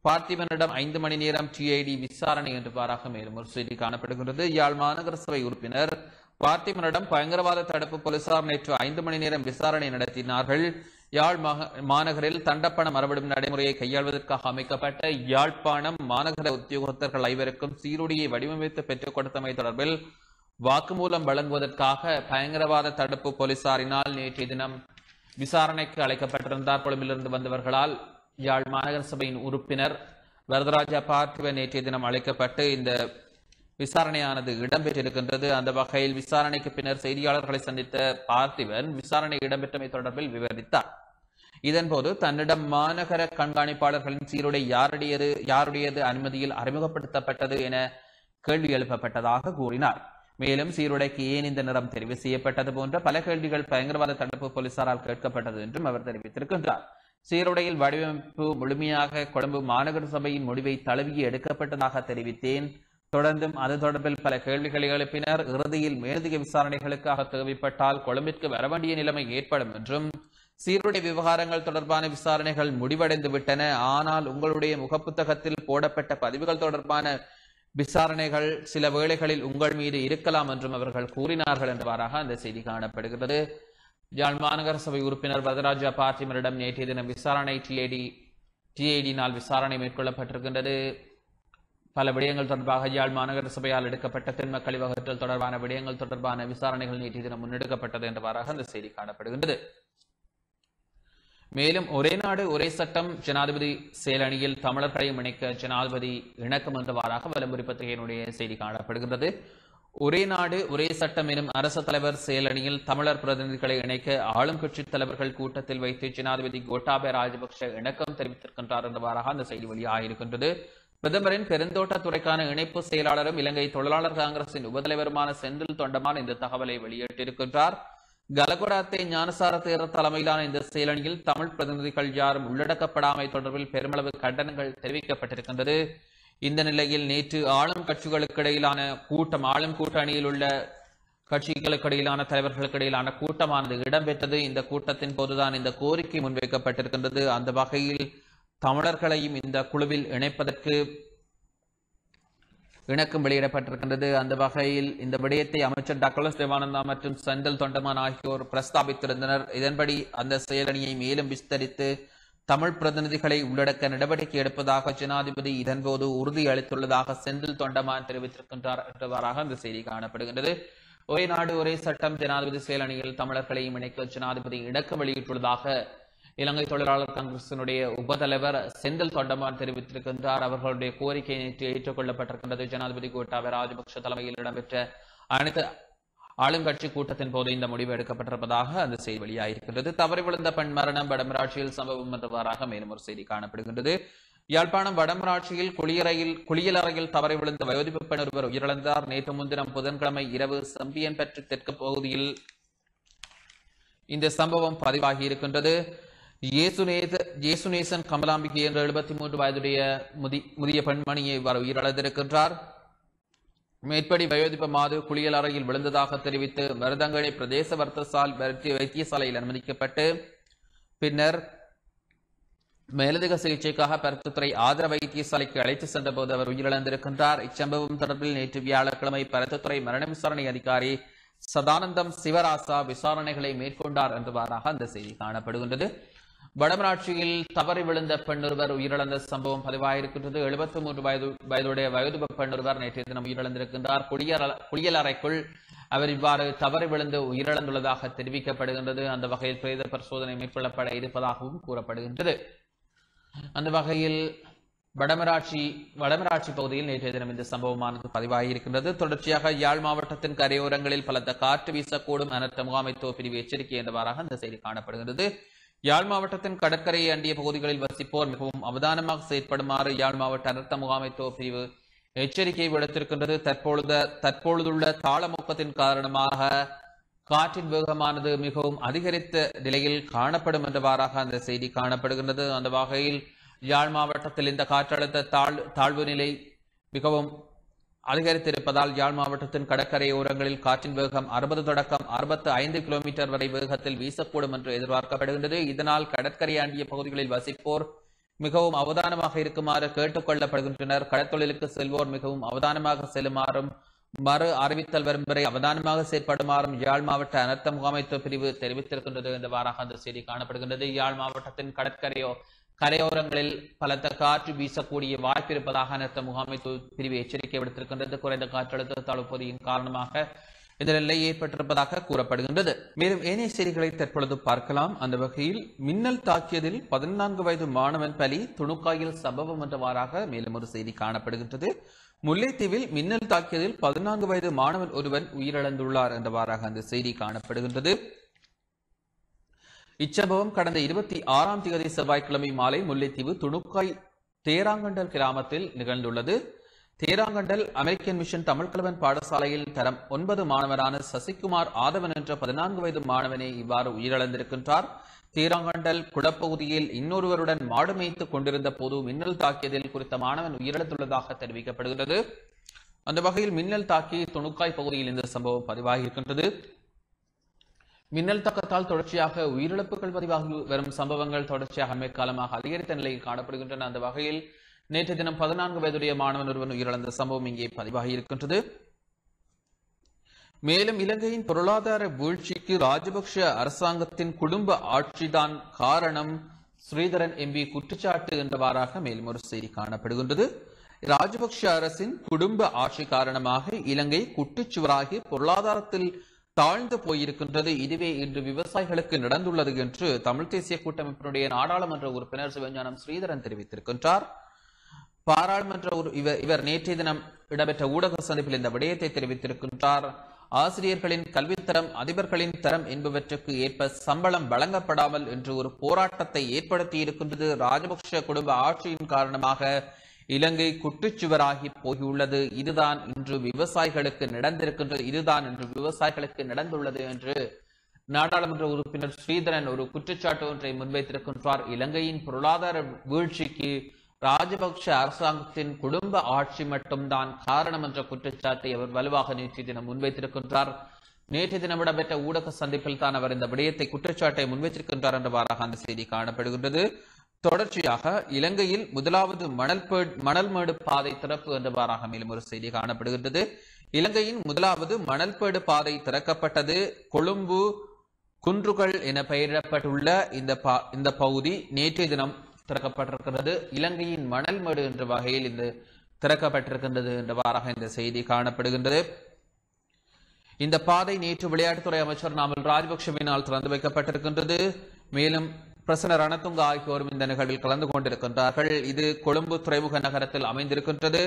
பார்த்திபனிடம் ஐந்து மணி நேரம் டிஐடி விசாரணை என்றவாறாக மேலும் ஒரு செய்தி காணப்படுகின்றது. யாழ் மாநகர சபை உறுப்பினர் பார்த்திபனிடம் பயங்கரவாத தடுப்பு போலீசார் நேற்று ஐந்து மணி நேரம் விசாரணை நடத்தினார்கள். யாழ் மாநகரில் தண்டப்பணம் மரபடும் நடைமுறையை கையாள்வதற்காக அமைக்கப்பட்ட யாழ்ப்பாணம் மாநகர உத்தியோகத்தர்கள் ஐவருக்கும் சீருடையை வடிவமைத்து பெற்றுக் கொடுத்தமை தொடர்பில் வாக்குமூலம் வழங்குவதற்காக பயங்கரவாத தடுப்பு போலீசாரினால் நேற்றைய தினம் விசாரணைக்கு அழைக்கப்பட்டிருந்தார் கொழும்பிலிருந்து வந்தவர்களால் யாழ் மாநகர சபையின் உறுப்பினர் வரதராஜா பார்த்திவ நேற்றைய தினம் அழைக்கப்பட்டு இந்த விசாரணையானது இடம்பெற்றிருக்கின்றது. அந்த வகையில் விசாரணைக்கு பின்னர் செய்தியாளர்களை சந்தித்த பார்த்திவன் விசாரணை இடம்பெற்றமை தொடர்பில் விவரித்தார். இதன்போது தன்னிடம் மாநகர கண்காணிப்பாளர்களின் சீருடை யாருடையது யாருடையது அனுமதியில் அறிமுகப்படுத்தப்பட்டது என கேள்வி எழுப்பப்பட்டதாக கூறினார். மேலும் சீருடைக்கு ஏன் இந்த நிறம் தெரிவு செய்யப்பட்டது போன்ற பல கேள்விகள் பயங்கரவாத தடுப்பு போலீசாரால் கேட்கப்பட்டது என்றும் அவர் தெரிவித்திருக்கின்றார். சீருடையில் வடிவமைப்பு முழுமையாக கொழும்பு மாநகர சபையின் முடிவை தழுவி எடுக்கப்பட்டதாக தெரிவித்தேன். தொடர்ந்தும் அது தொடர்பில் பல கேள்விகளை எழுப்பினர். இறுதியில் மேலதிக விசாரணைகளுக்காக தேவைப்பட்டால் கொழும்பிற்கு வரவேண்டிய நிலைமை ஏற்படும் என்றும் சீருடை விவகாரங்கள் தொடர்பான விசாரணைகள் முடிவடைந்து விட்டன ஆனால் உங்களுடைய முகப்புத்தகத்தில் போடப்பட்ட பதிவுகள் தொடர்பான விசாரணைகள் சில வேளைகளில் உங்கள் மீது இருக்கலாம் என்றும் அவர்கள் கூறினார்கள் என்றவாறாக அந்த செய்தி காணப்படுகிறது. யாழ் மாநகர சபை உறுப்பினர் வரதராஜா பார்த்திமரிடம் நேற்றைய தினம் விசாரணை டிஐடி டிஐடியினால் விசாரணை மேற்கொள்ளப்பட்டிருக்கின்றது. பல விடயங்கள் தொடர்பாக யாழ் மாநகர சபையால் எடுக்கப்பட்ட திண்ம கழிவகற்றல் தொடர்பான விடயங்கள் தொடர்பான விசாரணைகள் நேற்றைய தினம் முன்னெடுக்கப்பட்டது என்றவாறாக அந்த செய்தி காணப்படுகின்றது. மேலும் ஒரே நாடு ஒரே சட்டம் ஜனாதிபதி செயலணியில் தமிழர்களையும் இணைக்க ஜனாதிபதி இணக்கம் என்றவாறாக விளம்பரி பத்திரிகையினுடைய செய்தி காணப்படுகின்றது. ஒரே நாடு ஒரே சட்டம் எனும் அரசு தலைவர் செயலணியில் தமிழர் பிரதிநிதிகளை இணைக்க ஆளும் கட்சி தலைவர்கள் கூட்டத்தில் வைத்து ஜனாதிபதி கோட்டாபய ராஜபக்ஷ இணக்கம் தெரிவித்திருக்கின்றார் என்றவாறாக அந்த செய்தி வெளியாகியிருக்கின்றது. பிரதமரின் பெருந்தோட்ட துறைக்கான இணைப்பு செயலாளரும் இலங்கை தொழிலாளர் காங்கிரசின் உபதலைவருமான செந்தில் தொண்டமான் இந்த தகவலை வெளியிட்டிருக்கின்றார். கலகுடாத்தே ஞானசார தேரர் தலைமையிலான இந்த செயலணியில் தமிழ் பிரதிநிதிகள் யாரும் உள்ளடக்கப்படாமை தொடர்பில் பெருமளவு கண்டனங்கள் தெரிவிக்கப்பட்டிருக்கின்றது. இந்த நிலையில் நேற்று ஆளும் கட்சிகளுக்கு இடையிலான கூட்டம் ஆளும் கூட்டணியில் உள்ள கட்சிகளுக்கு இடையிலான தலைவர்களுக்கு இடையிலான கூட்டமானது இடம்பெற்றது. இந்த கூட்டத்தின் போதுதான் இந்த கோரிக்கை முன்வைக்கப்பட்டிருக்கின்றது. அந்த வகையில் தமிழர்களையும் இந்த குழுவில் இணைப்பதற்கு இணக்கம் வெளியிடப்பட்டிருக்கின்றது. அந்த வகையில் இந்த விடயத்தை அமைச்சர் டக்ளஸ் தேவானந்தா மற்றும் செந்தில் தொண்டமான் ஆகியோர் பிரஸ்தாபித்திருந்தனர். இதன்படி அந்த செயலணியை மேலும் விஸ்தரித்து தமிழ் பிரதிநிதிகளை உள்ளடக்க நடவடிக்கை எடுப்பதாக ஜனாதிபதி இதன்போது உறுதி அளித்துள்ளதாக செந்தில் தொண்டமான் தெரிவித்திருக்கின்றார் என்றவாறாக அந்த செய்தி காணப்படுகின்றது. ஒரே நாடு ஒரே சட்டம் ஜனாதிபதி செயலணியில் தமிழர்களையும் இணைக்க ஜனாதிபதி இணக்கம் வெளியிட்டுள்ளதாக இலங்கை தொழிலாளர் காங்கிரசினுடைய உபதலைவர் செந்தில் தொண்டமான் தெரிவித்திருக்கின்றார். அவர்களுடைய கோரிக்கை நேற்று ஏற்றுக்கொள்ளப்பட்டிருக்கின்றது. ஜனாதிபதி கோட்டாவை ராஜபக்ஷ தலைமையில் இடம்பெற்ற அனைத்து ஆளுங்கட்சி கூட்டத்தின் போது இந்த முடிவு எடுக்கப்பட்டிருப்பதாக அந்த செய்தி வெளியாகியிருக்கின்றது. தவறி விழுந்த பெண் மரணம் வடமராட்சியில் சம்பவம் என்றவாறாக மேலும் ஒரு செய்தி காணப்படுகின்றது. யாழ்ப்பாணம் வடமராட்சியில் குளியறையில் குளியலறையில் தவறி விழுந்த வயோதிப்பு பெண் ஒருவர் உயிரிழந்தார். நேற்று முன்தினம் புதன்கிழமை இரவு செம்பியன் பெற்று தெற்கு பகுதியில் இந்த சம்பவம் பதிவாகி இருக்கின்றது இயேசுநேசன் கமலாம்பிகை என்ற எழுபத்தி மூன்று வயதுடைய முதி முதிய பெண்மணியை வர உயிரிழந்திருக்கின்றார். மேற்படி வயோதிப மாது குளியல் அறையில் விழுந்ததாக தெரிவித்து மருதங்களை பிரதேச வர்த்தசால் வைத்தியசாலையில் அனுமதிக்கப்பட்டு பின்னர் மேலதிக சிகிச்சைக்காக பருத்துத்துறை ஆதர வைத்தியசாலைக்கு அழைத்து சென்றபோது அவர் உயிரிழந்திருக்கின்றார். இச்சம்பவம் தொடர்பில் நேற்று வியாழக்கிழமை பருத்தித்துறை மரண விசாரணை அதிகாரி சதானந்தம் சிவராசா விசாரணைகளை மேற்கொண்டார் என்றவாறாக அந்த செய்தி காணப்படுகின்றது. வடமராட்சியில் தவறி விழுந்த பெண்ணொருவர் உயிரிழந்த சம்பவம் பதிவாயிருக்கின்றது. எழுபத்தி மூன்று வயது வயதுடைய வயது பெண்ணொருவர் நேற்றைய தினம் உயிரிழந்திருக்கின்றார். குளியல் அறைக்குள் அவர் இவ்வாறு தவறி விழுந்து உயிரிழந்துள்ளதாக தெரிவிக்கப்படுகின்றது. அந்த வகையில் பிரேத பரிசோதனை மேற்கொள்ளப்பட இருப்பதாகவும் கூறப்படுகின்றது. அந்த வகையில் வடமராட்சி வடமராட்சி பகுதியில் நேற்றைய தினம் இந்த சம்பவமானது பதிவாகியிருக்கின்றது தொடர்ச்சியாக யாழ் மாவட்டத்தின் கரையோரங்களில் பலத்த காற்று வீசக்கூடும். அனர்த்த முகாமைத்துவ பிரிவு எச்சரிக்கை என்றவாறாக அந்த செய்தி காணப்படுகிறது யாழ் மாவட்டத்தின் கடற்கரையை அண்டிய பகுதிகளில் வசிப்போர் மிகவும் அவதானமாக செயற்படுமாறு யாழ் மாவட்ட அனர்த்த முகாமைத்துவ பிரிவு எச்சரிக்கை விடுத்திருக்கின்றது. தற்பொழுது தற்பொழுதுள்ள தாளமுக்கத்தின் காரணமாக காற்றின் வேகமானது மிகவும் அதிகரித்த நிலையில் காணப்படும் என்றவாறாக அந்த செய்தி காணப்படுகின்றது. அந்த வகையில் யாழ் மாவட்டத்தில் இந்த காற்றழுத்த தாழ் தாழ்வு நிலை மிகவும் அதிகரித்திருப்பதால் யாழ் மாவட்டத்தின் கடற்கரையோரங்களில் காற்றின் வேகம் அறுபது தொடக்கம் அறுபத்து ஐந்து கிலோமீட்டர் வரை வேகத்தில் வீசக்கூடும் என்று எதிர்பார்க்கப்படுகின்றது. இதனால் கடற்கரையாண்டிய பகுதிகளில் வசிப்போர் மிகவும் அவதானமாக இருக்குமாறு கேட்டுக் கொள்ளப்படுகின்றனர். கடற்தொழிலுக்கு செல்வோர் மிகவும் அவதானமாக செல்லுமாறும் மறு அறிவித்தல் வரும் வரை அவதானமாக செயற்படுமாறும் யாழ் மாவட்ட அனர்த்த முகாமைத்துவ பிரிவு தெரிவித்திருக்கின்றது. என்றவாறாக அந்த செய்தி காணப்படுகின்றது. யாழ் மாவட்டத்தின் கடற்கரையோ கரையோரங்களில் பலத்த காற்று வீசக்கூடிய வாய்ப்பு இருப்பதாக அனர்த்த முகாமைத்துவ பிரிவு எச்சரிக்கை விடுத்திருக்கின்றது. குறைந்த காற்றழுத்த தாழ்வுப்பகுதியின் காரணமாக இந்த நிலை ஏற்பட்டிருப்பதாக கூறப்படுகின்றது. மேலும் ஏனைய செய்திகளை தற்பொழுது பார்க்கலாம். அந்த வகையில் மின்னல் தாக்கியதில் பதினான்கு வயது மாணவன் பலி துணுக்காயில் சம்பவம் என்றவாறாக மேலும் ஒரு செய்தி காணப்படுகின்றது. முல்லைத்தீவில் மின்னல் தாக்கியதில் பதினான்கு வயது மாணவன் ஒருவன் உயிரிழந்துள்ளார் என்றவாறாக அந்த செய்தி காணப்படுகின்றது. இச்சம்பவம் கடந்த இருபத்தி ஆறாம் தேதி செவ்வாய்க்கிழமை மாலை முல்லைத்தீவு துணுக்காய் தேராங்கண்டல் கிராமத்தில் நிகழ்ந்துள்ளது. தேராங்கண்டல் அமெரிக்கன் மிஷன் தமிழ்கலவன் பாடசாலையில் தரம் ஒன்பது மாணவரான சசிகுமார் ஆதவன் என்ற பதினான்கு வயது மாணவனே இவ்வாறு உயிரிழந்திருக்கின்றார். தேராங்கண்டல் குடப்பகுதியில் இன்னொருவருடன் மாடு மேய்த்துக் கொண்டிருந்த போது மின்னல் தாக்கியதில் குறித்த மாணவன் உயிரிழந்துள்ளதாக தெரிவிக்கப்படுகிறது. அந்த வகையில் மின்னல் தாக்கி துணுக்காய் பகுதியில் இந்த சம்பவம் பதிவாகியிருக்கின்றது. மின்னல் தாக்கத்தால் தொடர்ச்சியாக உயிரிழப்புகள் பதிவாகி வரும் சம்பவங்கள் தொடர்ச்சியாக மேற்காலமாக அதிகரித்த நிலையில் காணப்படுகின்றன. அந்த வகையில் நேற்று தினம் பதினான்கு வயதுடைய மாணவன் ஒருவன் உயிரிழந்த சம்பவம் இங்கே பதிவாகி இருக்கின்றது. மேலும் இலங்கையின் பொருளாதார வீழ்ச்சிக்கு ராஜபக்ஷ அரசாங்கத்தின் குடும்ப ஆட்சிதான் காரணம். ஸ்ரீதரன் எம்பி குற்றச்சாட்டு என்றவாறாக மேலும் ஒரு செய்தி காணப்படுகின்றது. ராஜபக்ஷ அரசின் குடும்ப ஆட்சி காரணமாக இலங்கை குட்டிச்சுவராகி பொருளாதாரத்தில் தாழ்ந்து போயிருக்கின்றது இதுவே இன்று விவசாயிகளுக்கு நடந்துள்ளது என்று தமிழ் தேசிய கூட்டமைப்பினுடைய நாடாளுமன்ற உறுப்பினர் சிவஞானம் ஸ்ரீதரன் தெரிவித்திருக்கின்றார். பாராளுமன்ற இவர் இவர் நேற்றைய தினம் இடம்பெற்ற ஊடக சந்திப்பில் இந்த விடயத்தை தெரிவித்திருக்கின்றார். ஆசிரியர்களின் கல்வித்தரம் அதிபர்களின் தரம் என்பவற்றுக்கு ஏற்ப சம்பளம் வழங்கப்படாமல் என்று ஒரு போராட்டத்தை ஏற்படுத்தி இருக்கின்றது ராஜபக்ஷ குடும்ப ஆட்சியின் காரணமாக இலங்கை குட்டுச்சுவராகி போகியுள்ளது. இதுதான் இன்று விவசாயிகளுக்கு நடந்திருக்கின்றது இதுதான் இன்று விவசாயிகளுக்கு நடந்துள்ளது என்று நாடாளுமன்ற உறுப்பினர் ஸ்ரீதரன் ஒரு குற்றச்சாட்டு ஒன்றை முன்வைத்திருக்கின்றார். இலங்கையின் பொருளாதார வீழ்ச்சிக்கு ராஜபக்ஷ அரசாங்கத்தின் குடும்ப ஆட்சி மட்டும்தான் காரணம் என்ற குற்றச்சாட்டை அவர் வலுவாக நேற்றைய தினம் முன்வைத்திருக்கின்றார். நேற்றைய தினம் இடம்பெற்ற ஊடக சந்திப்பில் தான் அவர் இந்த விடயத்தை குற்றச்சாட்டை முன்வைத்திருக்கின்றார் என்றவாறாக அந்த செய்தி காணப்படுகின்றது. தொடர்ச்சியாக இலங்கையில் முதலாவது மணல் மணல்மேடு பாதை திறப்பு என்றவாறாக மேலும் ஒரு செய்தி காணப்படுகின்றது. இலங்கையின் முதலாவது மணல்பேடு பாதை திறக்கப்பட்டது. கொழும்பு குன்றுகள் என பெயரிடப்பட்டுள்ள இந்த பா இந்த பகுதி நேற்றைய தினம் திறக்கப்பட்டிருக்கிறது. இலங்கையின் மணல்மேடு என்ற வகையில் இந்த திறக்கப்பட்டிருக்கின்றது என்றவாறாக இந்த செய்தி காணப்படுகின்றது. இந்த பாதை நேற்று விளையாட்டுத்துறை அமைச்சர் நாமல் ராஜபக்சவினால் திறந்து வைக்கப்பட்டிருக்கின்றது. மேலும் பிரசன்ன ரணதுங்க ஆகியோரும் இந்த நிகழ்வில் கலந்து கொண்டிருக்கின்றார்கள். இது கொழும்பு துறைமுக நகரத்தில் அமைந்திருக்கின்றது.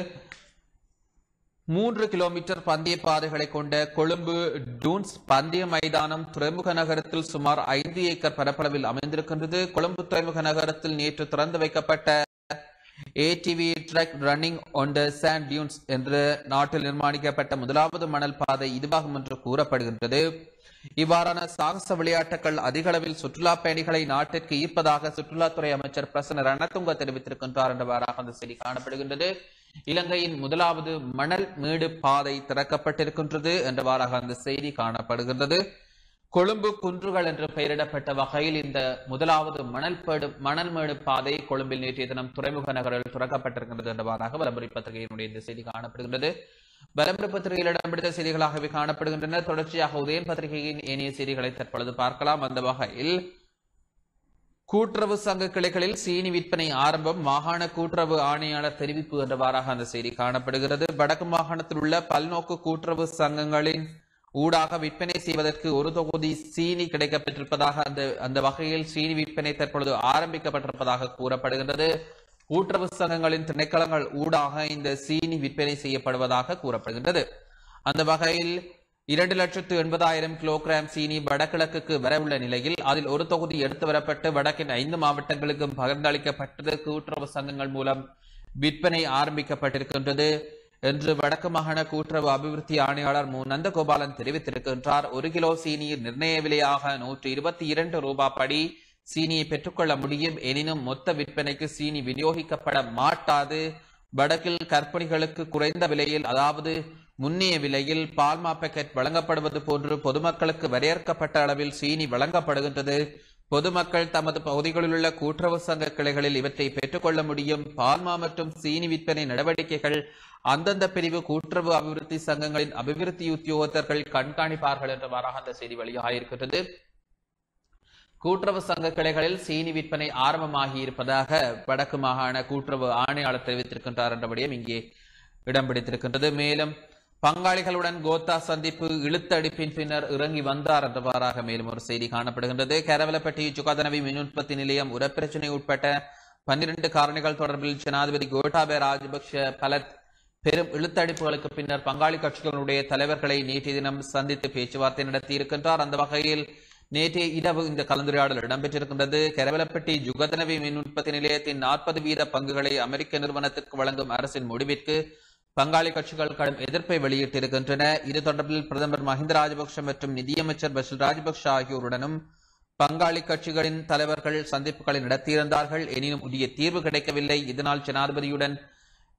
மூன்று கிலோமீட்டர் பந்தய பாதைகளை கொண்ட கொழும்பு டூன்ஸ் பந்தய மைதானம் துறைமுக நகரத்தில் சுமார் ஐந்து ஏக்கர் பரப்பளவில் அமைந்திருக்கின்றது. கொழும்பு துறைமுக நகரத்தில் நேற்று திறந்து வைக்கப்பட்ட ATV truck running on the sand dunes என்று நாட்டில் நிர்மாணிக்கப்பட்ட முதலாவது மணல் பாதை இதுவாகும் என்று கூறப்படுகின்றது. இவ்வாறான சாகச விளையாட்டுகள் அதிக அளவில் சுற்றுலா பயணிகளை நாட்டிற்கு ஈர்ப்பதாக சுற்றுலாத்துறை அமைச்சர் பிரசன்ன ரணத்துங்க தெரிவித்திருக்கின்றார் என்றவாறாக அந்த செய்தி காணப்படுகின்றது. இலங்கையின் முதலாவது மணல் மேடு பாதை திறக்கப்பட்டிருக்கின்றது என்றவாறாக அந்த செய்தி காணப்படுகின்றது. கொழும்பு குன்றுகள் என்று பெயரிடப்பட்ட வகையில் இந்த முதலாவது மணல் பேடு மணல் மேடு பாதை கொழும்பில் நேற்றைய தினம் துறைமுக நகரில் துறக்கப்பட்டிருக்கின்றது என்றவாறாக வலம்புரி பத்திரிகையினுடைய இந்த செய்தி காணப்படுகின்றது. வலம்புரி பத்திரிகையில் இடம்பிடித்த செய்திகளாகவே காணப்படுகின்றன. தொடர்ச்சியாக உதயன் பத்திரிகையின் ஏனைய செய்திகளை தற்பொழுது பார்க்கலாம். அந்த வகையில் கூட்டுறவு சங்க கிளைகளில் சீனி விற்பனை ஆரம்பம். மாகாண கூட்டுறவு ஆணையாளர் தெரிவிப்பு என்றவாறாக அந்த செய்தி காணப்படுகிறது. வடக்கு மாகாணத்தில் உள்ள பல்நோக்கு கூட்டுறவு சங்கங்களின் ஊடாக விற்பனை செய்வதற்கு ஒரு தொகுதி சீனி கிடைக்கப்பட்டிருப்பதாக அந்த அந்த வகையில் சீனி விற்பனை தற்பொழுது ஆரம்பிக்கப்பட்டிருப்பதாக கூறப்படுகின்றது. கூட்டுறவு சங்கங்களின் திணைக்களங்கள் ஊடாக இந்த சீனி விற்பனை செய்யப்படுவதாக கூறப்படுகின்றது. அந்த வகையில் இரண்டு லட்சத்து எண்பதாயிரம் கிலோகிராம் சீனி வடகிழக்குக்கு வரவுள்ள நிலையில் அதில் ஒரு தொகுதி எடுத்து வரப்பட்டு வடக்கின் ஐந்து மாவட்டங்களுக்கும் பகிர்ந்தளிக்கப்பட்டது. கூட்டுறவு சங்கங்கள் மூலம் விற்பனை ஆரம்பிக்கப்பட்டிருக்கின்றது என்று வடக்கு மாகாண கூட்டுறவு அபிவிருத்தி ஆணையாளர் மு. நந்தகோபாலன் தெரிவித்திருக்கின்றார். ஒரு கிலோ சீனி நிர்ணய விலையாக நூற்றி இருபத்தி இரண்டு ரூபாய் படி சீனியை பெற்றுக்கொள்ள முடியும். எனினும் மொத்த விற்பனைக்கு சீனி விநியோகிக்கப்பட மாட்டாது. வடக்கில் கற்பணிகளுக்கு குறைந்த விலையில் அதாவது முன்னிய விலையில் பால்மா பேக்கெட் வழங்கப்படுவது போன்று பொதுமக்களுக்கு வரையறுக்கப்பட்ட அளவில் சீனி வழங்கப்படுகின்றது. பொதுமக்கள் தமது பகுதிகளில் உள்ள கூட்டுறவு சங்க கிளைகளில் இவற்றை பெற்றுக்கொள்ள முடியும். பால்மா மற்றும் சீனி விற்பனை நடவடிக்கைகள் அந்தந்த பிரிவு கூட்டுறவு அபிவிருத்தி சங்கங்களின் அபிவிருத்தி உத்தியோகத்தர்கள் கண்காணிப்பார்கள் என்றவாறாக அந்த செய்தி வெளியாக இருக்கின்றது கூட்டுறவு சங்க கிளைகளில் சீனி விற்பனை ஆரம்பமாகி இருப்பதாக வடக்கு மாகாண கூட்டுறவு ஆணையாளர் தெரிவித்திருக்கின்றார் என்றபடியும் இங்கே இடம் பிடித்திருக்கின்றது. மேலும் பங்காளிகளுடன் கோத்தா சந்திப்பு இழுத்தடிப்பின் பின்னர் இறங்கி வந்தார் என்றவாறாக மேலும் ஒரு செய்தி காணப்படுகின்றது. கேரவலப்பட்டி சுகாதனவி மின் உற்பத்தி நிலையம் உரப்பிரச்சனை உட்பட்ட பன்னிரண்டு காரணிகள் தொடர்பில் ஜனாதிபதி கோட்டாபே ராஜபக்ஷ பல பெரும் இழுத்தடிப்புகளுக்கு பின்னர் பங்காளி கட்சிகளுடைய தலைவர்களை நேற்றைய தினம் சந்தித்து பேச்சுவார்த்தை நடத்தி இருக்கின்றார் அந்த வகையில் நேற்றைய இரவு இந்த கலந்துரையாடல் இடம்பெற்றிருக்கின்றது. கரவலப்பட்டி ஜுகதனவி மின் உற்பத்தி நிலையத்தின் நாற்பது வீத பங்குகளை அமெரிக்க நிறுவனத்திற்கு வழங்கும் அரசின் முடிவிற்கு பங்காளி கட்சிகள் கடும் எதிர்ப்பை வெளியிட்டிருக்கின்றன. இது தொடர்பில் பிரதமர் மஹிந்த ராஜபக்ஷ மற்றும் நிதியமைச்சர் பசில் ராஜபக்ஷ ஆகியோருடனும் பங்காளி கட்சிகளின் தலைவர்கள் சந்திப்புகளை நடத்தியிருந்தார்கள். எனினும் உரிய தீர்வு கிடைக்கவில்லை. இதனால் ஜனாதிபதியுடன்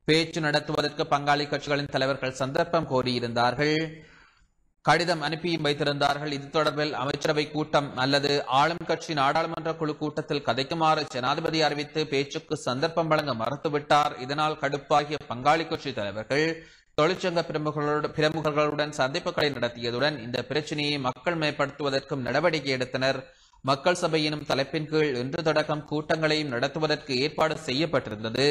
பேச்சு நடத்துவதற்கு பங்காளி கட்சிகளின் தலைவர்கள் சந்தர்ப்பம் கோரியிருந்தார்கள். கடிதம் அனுப்பியும் வைத்திருந்தார்கள். இது தொடர்பில் அமைச்சரவை கூட்டம் அல்லது ஆளும் கட்சி நாடாளுமன்ற குழு கூட்டத்தில் கதைக்குமாறு ஜனாதிபதி அறிவித்து பேச்சுக்கு சந்தர்ப்பம் வழங்க மறுத்துவிட்டார். இதனால் கடுப்பாகிய பங்காளி கட்சி தலைவர்கள் தொழிற்சங்க பிரமுகர்களோடு பிரமுகர்களுடன் சந்திப்புகளை நடத்தியதுடன் இந்த பிரச்சனையை மக்கள் மேம்படுத்துவதற்கும் நடவடிக்கை எடுத்தனர். மக்கள் சபை எனும் தலைப்பின் கீழ் இன்று தொடக்கம் கூட்டங்களையும் நடத்துவதற்கு ஏற்பாடு செய்யப்பட்டிருந்தது.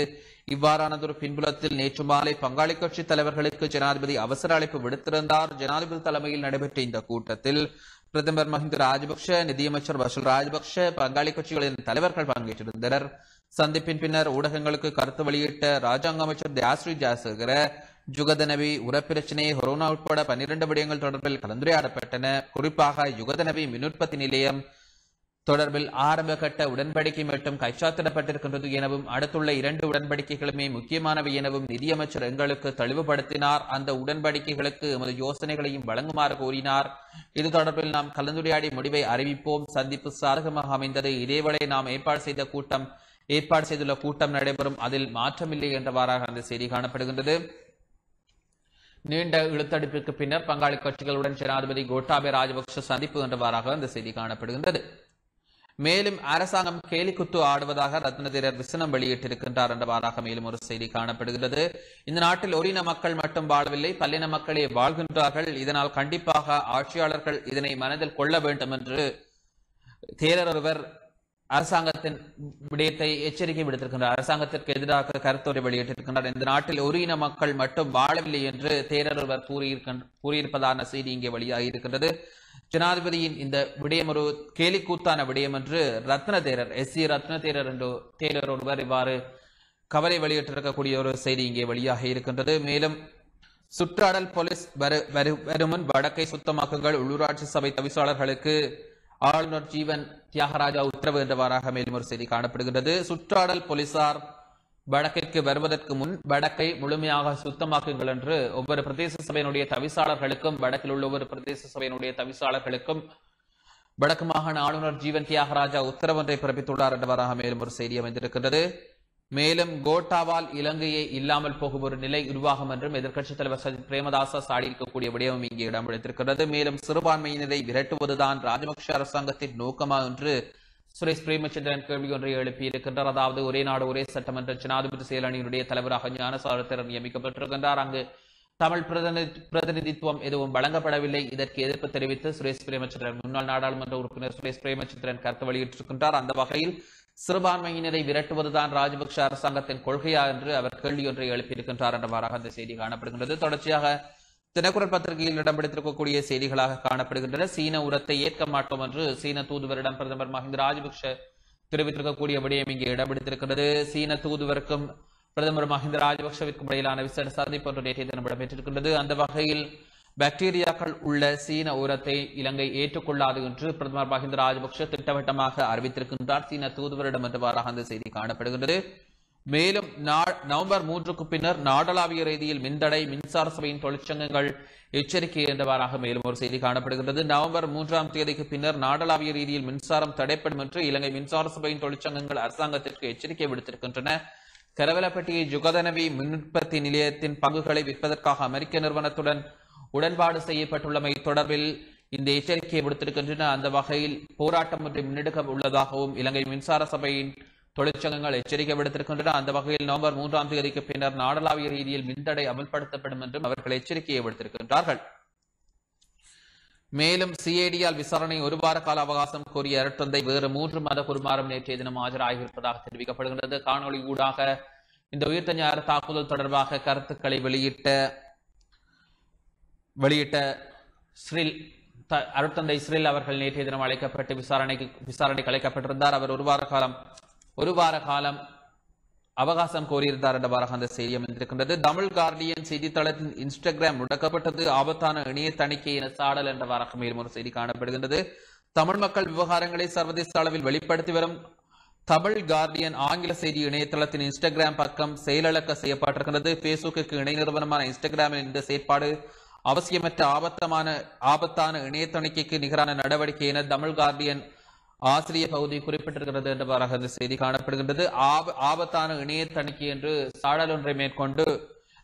இவ்வாறானதொரு பின்புலத்தில் நேற்று மாலை பங்காளி கட்சி தலைவர்களுக்கு ஜனாதிபதி அவசர அழைப்பு விடுத்திருந்தார். ஜனாதிபதி தலைமையில் நடைபெற்ற இந்த கூட்டத்தில் பிரதமர் மஹிந்த ராஜபக்ஷ நிதியமைச்சர் வசூல் ராஜபக்ஷ பங்காளி கட்சிகளின் தலைவர்கள் பங்கேற்றிருந்தனர். சந்திப்பின் பின்னர் ஊடகங்களுக்கு கருத்து வெளியிட்ட ராஜாங்க அமைச்சர் தியாஸ்ரீ ஜாசகர ஜுகதனவி உரப்பிரச்சனை கொரோனா உட்பட பன்னிரண்டு விடயங்கள் தொடர்பில் கலந்துரையாடப்பட்டன. குறிப்பாக யுகதனவி மின் உற்பத்தி நிலையம் தொடர்பில் ஆரம்ப கட்ட உடன்படிக்கை மட்டும் கைச்சாத்திடப்பட்டிருக்கின்றது எனவும் அடுத்துள்ள இரண்டு உடன்படிக்கைகளுமே முக்கியமானவை எனவும் நிதியமைச்சர் எங்களுக்கு தெளிவுபடுத்தினார். அந்த உடன்படிக்கைகளுக்கு எமது யோசனைகளையும் வழங்குமாறு கூறினார் இது தொடர்பில் நாம் கலந்துரையாடி முடிவை அறிவிப்போம். சந்திப்பு சாதகமாக அமைந்தது. இதேவேளை நாம் ஏற்பாடு செய்த கூட்டம் ஏற்பாடு செய்துள்ள கூட்டம் நடைபெறும். அதில் மாற்றமில்லை என்றவாறாக அந்த செய்தி காணப்படுகின்றது. நீண்ட இழுத்தடிப்பிற்கு பின்னர் பங்காளி கட்சிகளுடன் ஜனாதிபதி கோட்டாபய ராஜபக்ஷ சந்திப்பு என்றவாறாக அந்த செய்தி காணப்படுகின்றது. மேலும் அரசாங்கம் கேலிக்குத்து ஆடுவதாக ரத்னதீரர் விசனம் வெளியிட்டிருக்கின்றார் என்றவாறாக மேலும் ஒரு செய்தி காணப்படுகிறது. இந்த நாட்டில் ஒரின மக்கள் மட்டும் வாழவில்லை பல்லின மக்களே வாழ்கின்றார்கள். இதனால் கண்டிப்பாக ஆட்சியாளர்கள் இதனை மனதில் கொள்ள வேண்டும் என்று தேரர் ஒருவர் அரசாங்கத்தின் விடயத்தை எச்சரிக்கை விடுத்திருக்கின்றார். அரசாங்கத்திற்கு எதிராக கருத்துரை வெளியிட்டிருக்கின்றார். இந்த நாட்டில் ஒரு இன மக்கள் மட்டும் வாழவில்லை என்று தேரர் ஒருவர் கூறியிருக்கின்ற கூறியிருப்பதான செய்தி இங்கே வெளியாகி இருக்கின்றது ஜனாதிபதியின் இந்த விடயம் ஒரு கேலிக்கூத்தான விடயம் என்று ரத்ன தேரர் எஸ். சி. ரத்ன தேரர் என்று தேரர் ஒருவர் இவ்வாறு கவலை வெளியிட்டிருக்கக்கூடிய ஒரு செய்தி இங்கே வெளியாக இருக்கின்றது. மேலும் சுற்றாடல் போலீஸ் வரு வருமுன் வடக்கை சுத்தமாக்குங்கள் உள்ளூராட்சி சபை தவிசாளர்களுக்கு ஆளுநர் ஜீவன் தியாகராஜா உத்தரவு என்றவாறாக மேலும் ஒரு செய்தி காணப்படுகின்றது. சுற்றாடல் போலீசார் வடக்கிற்கு வருவதற்கு முன் வடக்கை முழுமையாக சுத்தமாக்குங்கள் என்று ஒவ்வொரு பிரதேச சபையினுடைய தவிசாளர்களுக்கும் வடக்கில் உள்ள ஒவ்வொரு பிரதேச சபையினுடைய தவிசாளர்களுக்கும் வடக்கு மாகாண ஆளுநர் ஜீவன் தியாகராஜா உத்தரவொன்றை பிறப்பித்துள்ளார் என்றவராக மேலும் ஒரு செய்தி அமைந்திருக்கின்றது. மேலும் கோட்டாவால் இலங்கையை இல்லாமல் போகும் ஒரு நிலை உருவாகும் என்றும் எதிர்க்கட்சித் தலைவர் சஜித் பிரேமதாசா சாடியிருக்கக்கூடிய விடயம் இங்கே இடம்பிடித்திருக்கிறது மேலும் சிறுபான்மையினரை விரட்டுவதுதான் ராஜபக்ஷ அரசாங்கத்தின் நோக்கமா என்று சுரேஷ் பிரேமச்சந்திரன் கேள்வி ஒன்றை எழுப்பியிருக்கின்றார் அதாவது ஒரே நாடு ஒரே சட்டமன்ற ஜனாதிபதி செயலணியினுடைய தலைவராக ஞானசாரத்தர் நியமிக்கப்பட்டிருக்கின்றார். அங்கு தமிழ் பிரதிநிதி பிரதிநிதித்துவம் எதுவும் வழங்கப்படவில்லை. இதற்கு எதிர்ப்பு தெரிவித்து சுரேஷ் பிரேமச்சந்திரன் முன்னாள் நாடாளுமன்ற உறுப்பினர் சுரேஷ் பிரேமச்சந்திரன் கருத்து வெளியிட்டிருக்கின்றார். அந்த வகையில் சிறுபான்மையினரை விரட்டுவதுதான் ராஜபக்ஷ அரசாங்கத்தின் கொள்கையா என்று அவர் கேள்வி ஒன்றை எழுப்பியிருக்கின்றார். என்றவாறாக அந்த செய்தி காணப்படுகின்றது. தொடர்ச்சியாக தினக்குரல் பத்திரிகையில் இடம்பிடித்திருக்கக்கூடிய செய்திகளாக காணப்படுகின்றன. சீன உரத்தை ஏற்க மாட்டோம் என்று சீன தூதுவரிடம் பிரதமர் மஹிந்த ராஜபக்ஷ தெரிவித்திருக்கக்கூடிய விடயம் இங்கே இடம்பிடித்திருக்கிறது சீன தூதுவருக்கும் பிரதமர் மஹிந்த ராஜபக்ஷவிற்கும் இடையிலான விசேட சந்திப்பு ஒன்று நேற்றைய தினம் இடம்பெற்றிருக்கின்றது. அந்த வகையில் பாக்டீரியாக்கள் உள்ள சீன உரத்தை இலங்கை ஏற்றுக்கொள்ளாது என்று பிரதமர் மஹிந்த ராஜபக்ஷ திட்டவட்டமாக அறிவித்திருக்கின்றார். சீன தூதுவரிடம் என்றவாறாக அந்த செய்தி காணப்படுகின்றது. மேலும் நவம்பர் மூன்றுக்கு பின்னர் நாடளாவிய ரீதியில் மின்தடை மின்சார சபையின் தொழிற்சங்கங்கள் எச்சரிக்கை என்றவாறாக மேலும் ஒரு செய்தி காணப்படுகின்றது. நவம்பர் மூன்றாம் தேதிக்கு பின்னர் நாடளாவிய ரீதியில் மின்சாரம் தடைப்படும் என்று இலங்கை மின்சார சபையின் தொழிற்சங்கங்கள் அரசாங்கத்திற்கு எச்சரிக்கை விடுத்திருக்கின்றன. கரவலப்பட்டியை ஜுகதனவி மின் உற்பத்தி நிலையத்தின் பங்குகளை விற்பதற்காக அமெரிக்க நிறுவனத்துடன் உடன்பாடு செய்யப்பட்டுள்ளமை தொடர்பில் இந்த எச்சரிக்கையை விடுத்திருக்கின்றன. அந்த வகையில் போராட்டம் ஒன்றை முன்னெடுக்க உள்ளதாகவும் இலங்கை மின்சார சபையின் தொழிற்சங்கங்கள் எச்சரிக்கை விடுத்திருக்கின்றன. அந்த வகையில் நவம்பர் மூன்றாம் தேதிக்கு பின்னர் நாடளாவிய ரீதியில் மின்தடை அமல்படுத்தப்படும் என்றும் அவர்கள் எச்சரிக்கையை விடுத்திருக்கின்றார்கள். மேலும் சிஐடியால் விசாரணை ஒரு வார கால அவகாசம் கோரிய அரட்டந்தை வேறு மூன்று மத குருமாரும் நேற்றைய தினம் ஆஜராகியிருப்பதாக தெரிவிக்கப்படுகின்றது. காணொளி ஊடாக இந்த உயிர்த்த ஞாயிறு தாக்குதல் தொடர்பாக கருத்துக்களை வெளியிட்ட வெளியிட்ட ஸ்ரில் அருட்தந்தை ஸ்ரில் அவர்கள் நேற்றைய தினம் அழைக்கப்பட்டு விசாரணைக்கு விசாரணைக்கு அழைக்கப்பட்டிருந்தார். அவர் ஒரு வார காலம் ஒரு வார காலம் அவகாசம் கோரியிருந்தார் என்றவாறாக அந்த செய்தி அமைந்திருக்கின்றது. தமிழ் கார்டியன் செய்தித்தளத்தின் இன்ஸ்டாகிராம் முடக்கப்பட்டது ஆபத்தான இணைய தணிக்கை என சாடல் என்றவாறாக மேலும் ஒரு செய்தி காணப்படுகின்றது. தமிழ் மக்கள் விவகாரங்களை சர்வதேச அளவில் வெளிப்படுத்தி வரும் தமிழ் கார்டியன் ஆங்கில செய்தி இணையதளத்தின் இன்ஸ்டாகிராம் பக்கம் செயலிழக்க செய்யப்பட்டிருக்கிறது பேஸ்புக்கு இணை நிறுவனமான இன்ஸ்டாகிராமில் இந்த செயற்பாடு அவசியமற்ற ஆபத்தமான ஆபத்தான இணைய தணிக்கைக்கு நிகரான நடவடிக்கை என தமிழ் கார்டியன் ஆசிரிய பகுதி குறிப்பிட்டிருக்கிறது என்றவாறாக அந்த செய்தி காணப்படுகின்றது. ஆபத்தான இணைய தணிக்கை என்று சாடல் ஒன்றை மேற்கொண்டு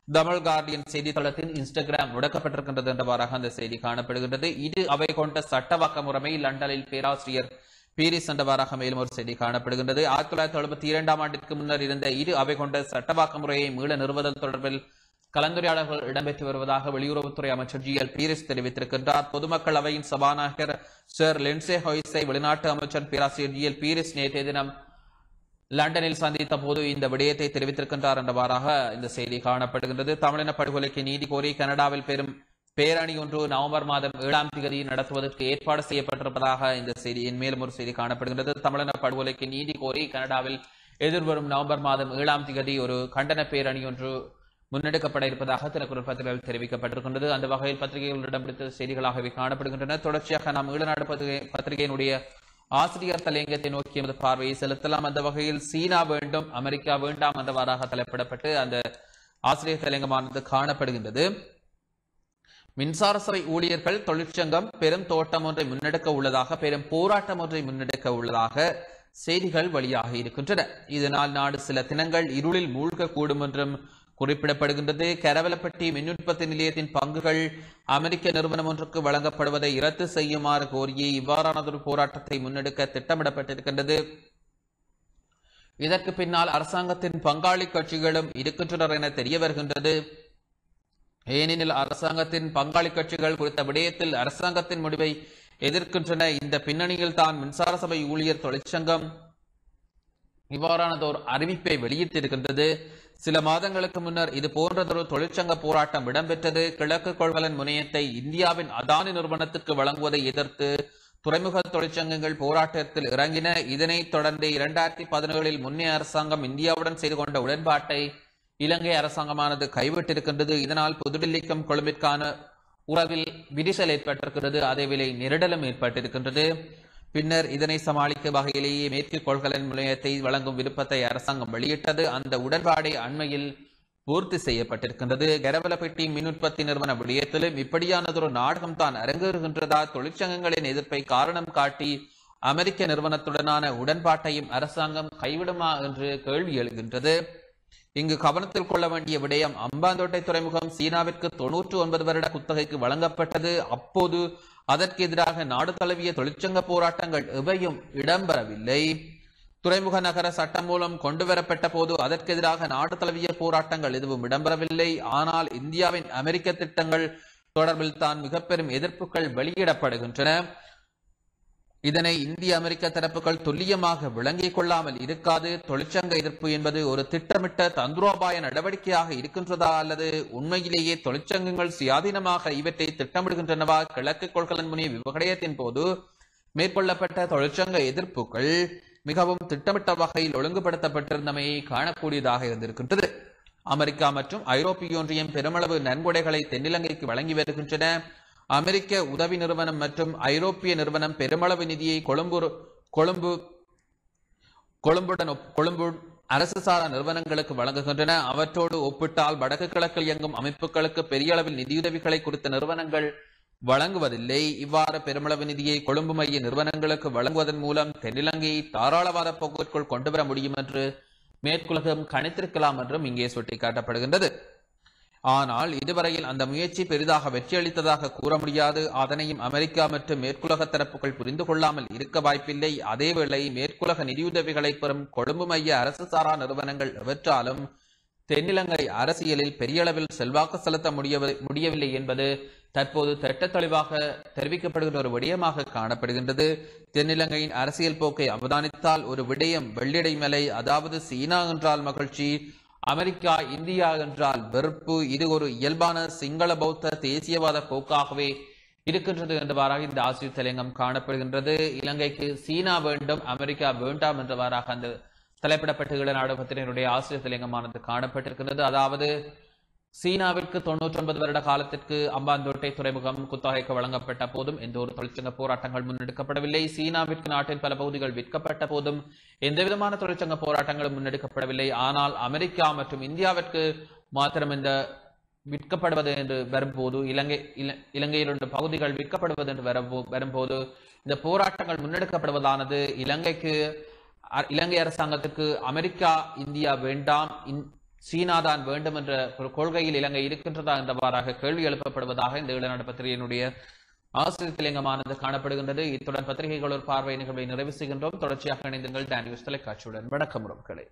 தமிழ் கார்டியன் செய்தித்தளத்தின் இன்ஸ்டாகிராம் முடக்கப்பட்டிருக்கின்றது என்றவாறாக அந்த செய்தி காணப்படுகின்றது. இது அவை கொண்ட சட்டவாக்க முறைமை லண்டனில் பேராசிரியர் பீரிஸ் என்றவாறாக மேலும் ஒரு செய்தி காணப்படுகின்றது. ஆயிரத்தி தொள்ளாயிரத்தி எழுபத்தி இரண்டாம் ஆண்டிற்கு முன்னர் இருந்த இரு அவை கொண்ட சட்டவாக்க முறையை மீள நிறுவுதல் தொடர்பில் கலந்துரையாடல்கள் இடம்பெற்று வருவதாக வெளியுறவுத்துறை அமைச்சர் ஜி எல் பீரிஸ் தெரிவித்திருக்கின்றார். பொதுமக்கள் அவையின் சபாநாயகர் சர் லென்சே ஹொய்ஸை வெளிநாட்டு அமைச்சர் பேராசிரியர் ஜி எல் பீரிஸ் நேற்றைய தினம் லண்டனில் சந்தித்த போது இந்த விடயத்தை தெரிவித்திருக்கின்றார் என்றவாறாக இந்த செய்தி காணப்படுகின்றது. தமிழின படுகொலைக்கு நீதி கோரி கனடாவில் பெரும் பேரணி ஒன்று நவம்பர் மாதம் ஏழாம் தேதி நடத்துவதற்கு ஏற்பாடு செய்யப்பட்டிருப்பதாக இந்த செய்தியின் மேலும் ஒரு செய்தி காணப்படுகின்றது. தமிழின படுகொலைக்கு நீதி கோரி கனடாவில் எதிர்வரும் நவம்பர் மாதம் ஏழாம் தேதி ஒரு கண்டன பேரணி ஒன்று முன்னெடுக்கப்பட இருப்பதாக திருக்குறள் பத்திரிகையில் தெரிவிக்கப்பட்டிருக்கின்றது. அந்த வகையில் பத்திரிகைகளிடம் பிடித்த செய்திகளாகவே காணப்படுகின்றன. தொடர்ச்சியாக நாம் ஈழநாடு பத்திரிகை பத்திரிகையினுடைய ஆசிரியர் தலையங்கத்தை நோக்கி எமது பார்வையை செலுத்தலாம். அந்த வகையில் சீனா வேண்டும் அமெரிக்கா வேண்டாம் என்றவாறாக தலைப்பிடப்பட்டு அந்த ஆசிரியர் தலையங்கமானது காணப்படுகின்றது. மின்சார சபை ஊழியர்கள் தொழிற்சங்கம் பெரும் தோட்டம் ஒன்றை முன்னெடுக்க உள்ளதாக பெரும் போராட்டம் ஒன்றை முன்னெடுக்க உள்ளதாக செய்திகள் வெளியாக இருக்கின்றன. இதனால் நாடு சில தினங்கள் இருளில் மூழ்கக்கூடும் என்றும் குறிப்பிடப்படுகின்றது. கரவலப்பட்டி மின் உற்பத்தி நிலையத்தின் பங்குகள் அமெரிக்க நிறுவனம் ஒன்றுக்கு வழங்கப்படுவதை ரத்து செய்யுமாறு கோரியே இவ்வாறானதொரு போராட்டத்தை முன்னெடுக்க திட்டமிடப்பட்டிருக்கின்றது. இதற்கு பின்னால் அரசாங்கத்தின் பங்காளி கட்சிகளும் இருக்கின்றனர் என தெரிய வருகின்றது. ஏனெனில் அரசாங்கத்தின் பங்காளி கட்சிகள் குறித்த விடயத்தில் அரசாங்கத்தின் முடிவை எதிர்க்கின்றன. இந்த பின்னணியில் தான் மின்சார சபை ஊழியர் தொழிற்சங்கம் இவ்வாறானதோர் அறிவிப்பை வெளியிட்டிருக்கின்றது. சில மாதங்களுக்கு முன்னர் இது போன்றதொரு தொழிற்சங்க போராட்டம் இடம்பெற்றது. கிழக்கு கொள்கலன் முனையத்தை இந்தியாவின் அதானி நிறுவனத்திற்கு வழங்குவதை எதிர்த்து துறைமுக தொழிற்சங்கங்கள் போராட்டத்தில் இறங்கின. இதனைத் தொடர்ந்து இரண்டாயிரத்தி பதினேழில் முன்னே அரசாங்கம் இந்தியாவுடன் செய்து கொண்ட உடன்பாட்டை இலங்கை அரசாங்கமானது கைவிட்டிருக்கின்றது. இதனால் புதுடில்லிக்கும் கொழும்பிற்கான உறவில் விரிசல் ஏற்பட்டிருக்கிறது. அதேவேளை நெருடலும் ஏற்பட்டிருக்கின்றது. பின்னர் இதனை சமாளிக்கும் வகையிலேயே மேற்கு கொள்கலன் முனையத்தை வழங்கும் விருப்பத்தை அரசாங்கம் வெளியிட்டது. அந்த உடன்பாடை அண்மையில் பூர்த்தி செய்யப்பட்டிருக்கின்றது. கரவலப்பட்டி மின் உற்பத்தி நிறுவன விடயத்திலும் இப்படியானதொரு நாடகம் தான் அரங்கேறுகின்றதா தொழிற்சங்கங்களின் எதிர்ப்பை காரணம் காட்டி அமெரிக்க நிறுவனத்துடனான உடன்பாட்டையும் அரசாங்கம் கைவிடுமா என்று கேள்வி எழுகின்றது. இங்கு கவனத்தில் கொள்ள வேண்டிய விடயம் அம்பாந்தோட்டை துறைமுகம் சீனாவிற்கு தொன்னூற்று ஒன்பது வருட குத்தகைக்கு வழங்கப்பட்டது. அப்போது அதற்கு எதிராக நாடு தழுவிய தொழிற்சங்க போராட்டங்கள் எவையும் இடம்பெறவில்லை. துறைமுக நகர சட்டம் மூலம் கொண்டு வரப்பட்ட போது அதற்கு எதிராக நாடு தழுவிய போராட்டங்கள் எதுவும் இடம்பெறவில்லை. ஆனால் இந்தியாவின் அமெரிக்க திட்டங்கள் தொடர்பில் தான் மிக பெரும் எதிர்ப்புகள் வெளியிடப்படுகின்றன. இதனை இந்திய அமெரிக்க தரப்புகள் துல்லியமாக விளங்கிக் கொள்ளாமல் இருக்காது. தொழிற்சங்க எதிர்ப்பு என்பது ஒரு திட்டமிட்ட தந்திரோபாய நடவடிக்கையாக இருக்கின்றதா அல்லது உண்மையிலேயே தொழிற்சங்கங்கள் சுயாதீனமாக இவற்றை திட்டமிடுகின்றனவா? கிழக்கு கொள்கலன் முனைய விவகடயத்தின் போது மேற்கொள்ளப்பட்ட தொழிற்சங்க எதிர்ப்புகள் மிகவும் திட்டமிட்ட வகையில் ஒழுங்குபடுத்தப்பட்டிருந்தமையை காணக்கூடியதாக இருந்திருக்கின்றது. அமெரிக்கா மற்றும் ஐரோப்பிய ஒன்றியம் பெருமளவு நன்கொடைகளை தென்னிலங்கைக்கு வழங்கி வருகின்றன. அமெரிக்க உதவி நிறுவனம் மற்றும் ஐரோப்பிய நிறுவனம் பெருமளவு நிதியை கொழும்பு கொழும்பு கொழும்புடன் கொழும்பு அரசு சாரா நிறுவனங்களுக்கு வழங்குகின்றன. அவற்றோடு ஒப்பிட்டால் வடக்கு கிழக்கில் இயங்கும் அமைப்புகளுக்கு பெரிய அளவில் நிதியுதவிகளை குறித்த நிறுவனங்கள் வழங்குவதில்லை. இவ்வாறு பெருமளவு நிதியை கொழும்பு மைய நிறுவனங்களுக்கு வழங்குவதன் மூலம் தென்னிலங்கையை தாராளவாத போக்கிற்குள் கொண்டுவர முடியும் என்று மேற்குலகம் கணித்திருக்கலாம் என்றும் இங்கே சுட்டிக்காட்டப்படுகின்றது. ஆனால் இதுவரையில் அந்த முயற்சி பெரிதாக வெற்றியளித்ததாக கூற முடியாது. அதனையும் அமெரிக்கா மற்றும் மேற்குலக தரப்புகள் புரிந்து கொள்ளாமல் இருக்க வாய்ப்பில்லை. அதேவேளை மேற்குலக நிதியுதவிகளை பெறும் கொழும்பு மைய அரசு சாரா நிறுவனங்கள் எவற்றாலும் தென்னிலங்கை அரசியலில் பெரிய அளவில் செல்வாக்கு செலுத்த முடியவில்லை என்பது தற்போது திட்ட தெளிவாக தெரிவிக்கப்படுகின்ற ஒரு விடயமாக காணப்படுகின்றது. தென்னிலங்கையின் அரசியல் போக்கை அவதானித்தால் ஒரு விடயம் வெள்ளிடை மலை அதாவது சீனா என்றால் மகிழ்ச்சி. அமெரிக்கா இந்தியா என்றால் வெறுப்பு. இது ஒரு இயல்பான சிங்கள பௌத்த தேசியவாத போக்காகவே இருக்கின்றது என்றவாறாக இந்த ஆசிரியர் தலையங்கம் காணப்படுகின்றது. இலங்கைக்கு சீனா வேண்டும் அமெரிக்கா வேண்டாம் என்றவாறாக அந்த தலைப்பிடப்பட்ட ஈழநாடு ஆசிரியர் தலையங்கமானது காணப்பட்டிருக்கின்றது. அதாவது சீனாவிற்கு தொன்னூற்றி ஒன்பது வருட காலத்திற்கு அம்பாந்தோட்டை துறைமுகம் குத்தகைக்கு வழங்கப்பட்ட போதும் எந்த ஒரு தொழிற்சங்க போராட்டங்கள் முன்னெடுக்கப்படவில்லை. சீனாவிற்கு நாட்டின் பல பகுதிகள் விற்கப்பட்ட போதும் எந்தவிதமான தொழிற்சங்க போராட்டங்களும் முன்னெடுக்கப்படவில்லை. ஆனால் அமெரிக்கா மற்றும் இந்தியாவிற்கு மாத்திரம் இந்த விற்கப்படுவது என்று வரும்போது இலங்கை இல- இலங்கையில் உள்ள பகுதிகள் விற்கப்படுவது என்று வரும்போது இந்த போராட்டங்கள் முன்னெடுக்கப்படுவதானது இலங்கைக்கு இலங்கை அரசாங்கத்துக்கு அமெரிக்கா இந்தியா வேண்டாம். சீனா தான் வேண்டும் என்ற ஒரு கொள்கையில் இலங்கை இருக்கின்றதா என்றவாறாக கேள்வி எழுப்பப்படுவதாக இந்த ஈழநாடு பத்திரிகையினுடைய ஆசிரியர் திலங்கமானது காணப்படுகின்றது. இத்துடன் பத்திரிகைகள் ஒரு பார்வை நிகழ்வை நிறைவு செய்கின்றோம். தொடர்ச்சியாக இணைந்துங்கள் டேனியூஸ் தொலைக்காட்சியுடன். வணக்கம் உறவுகளே.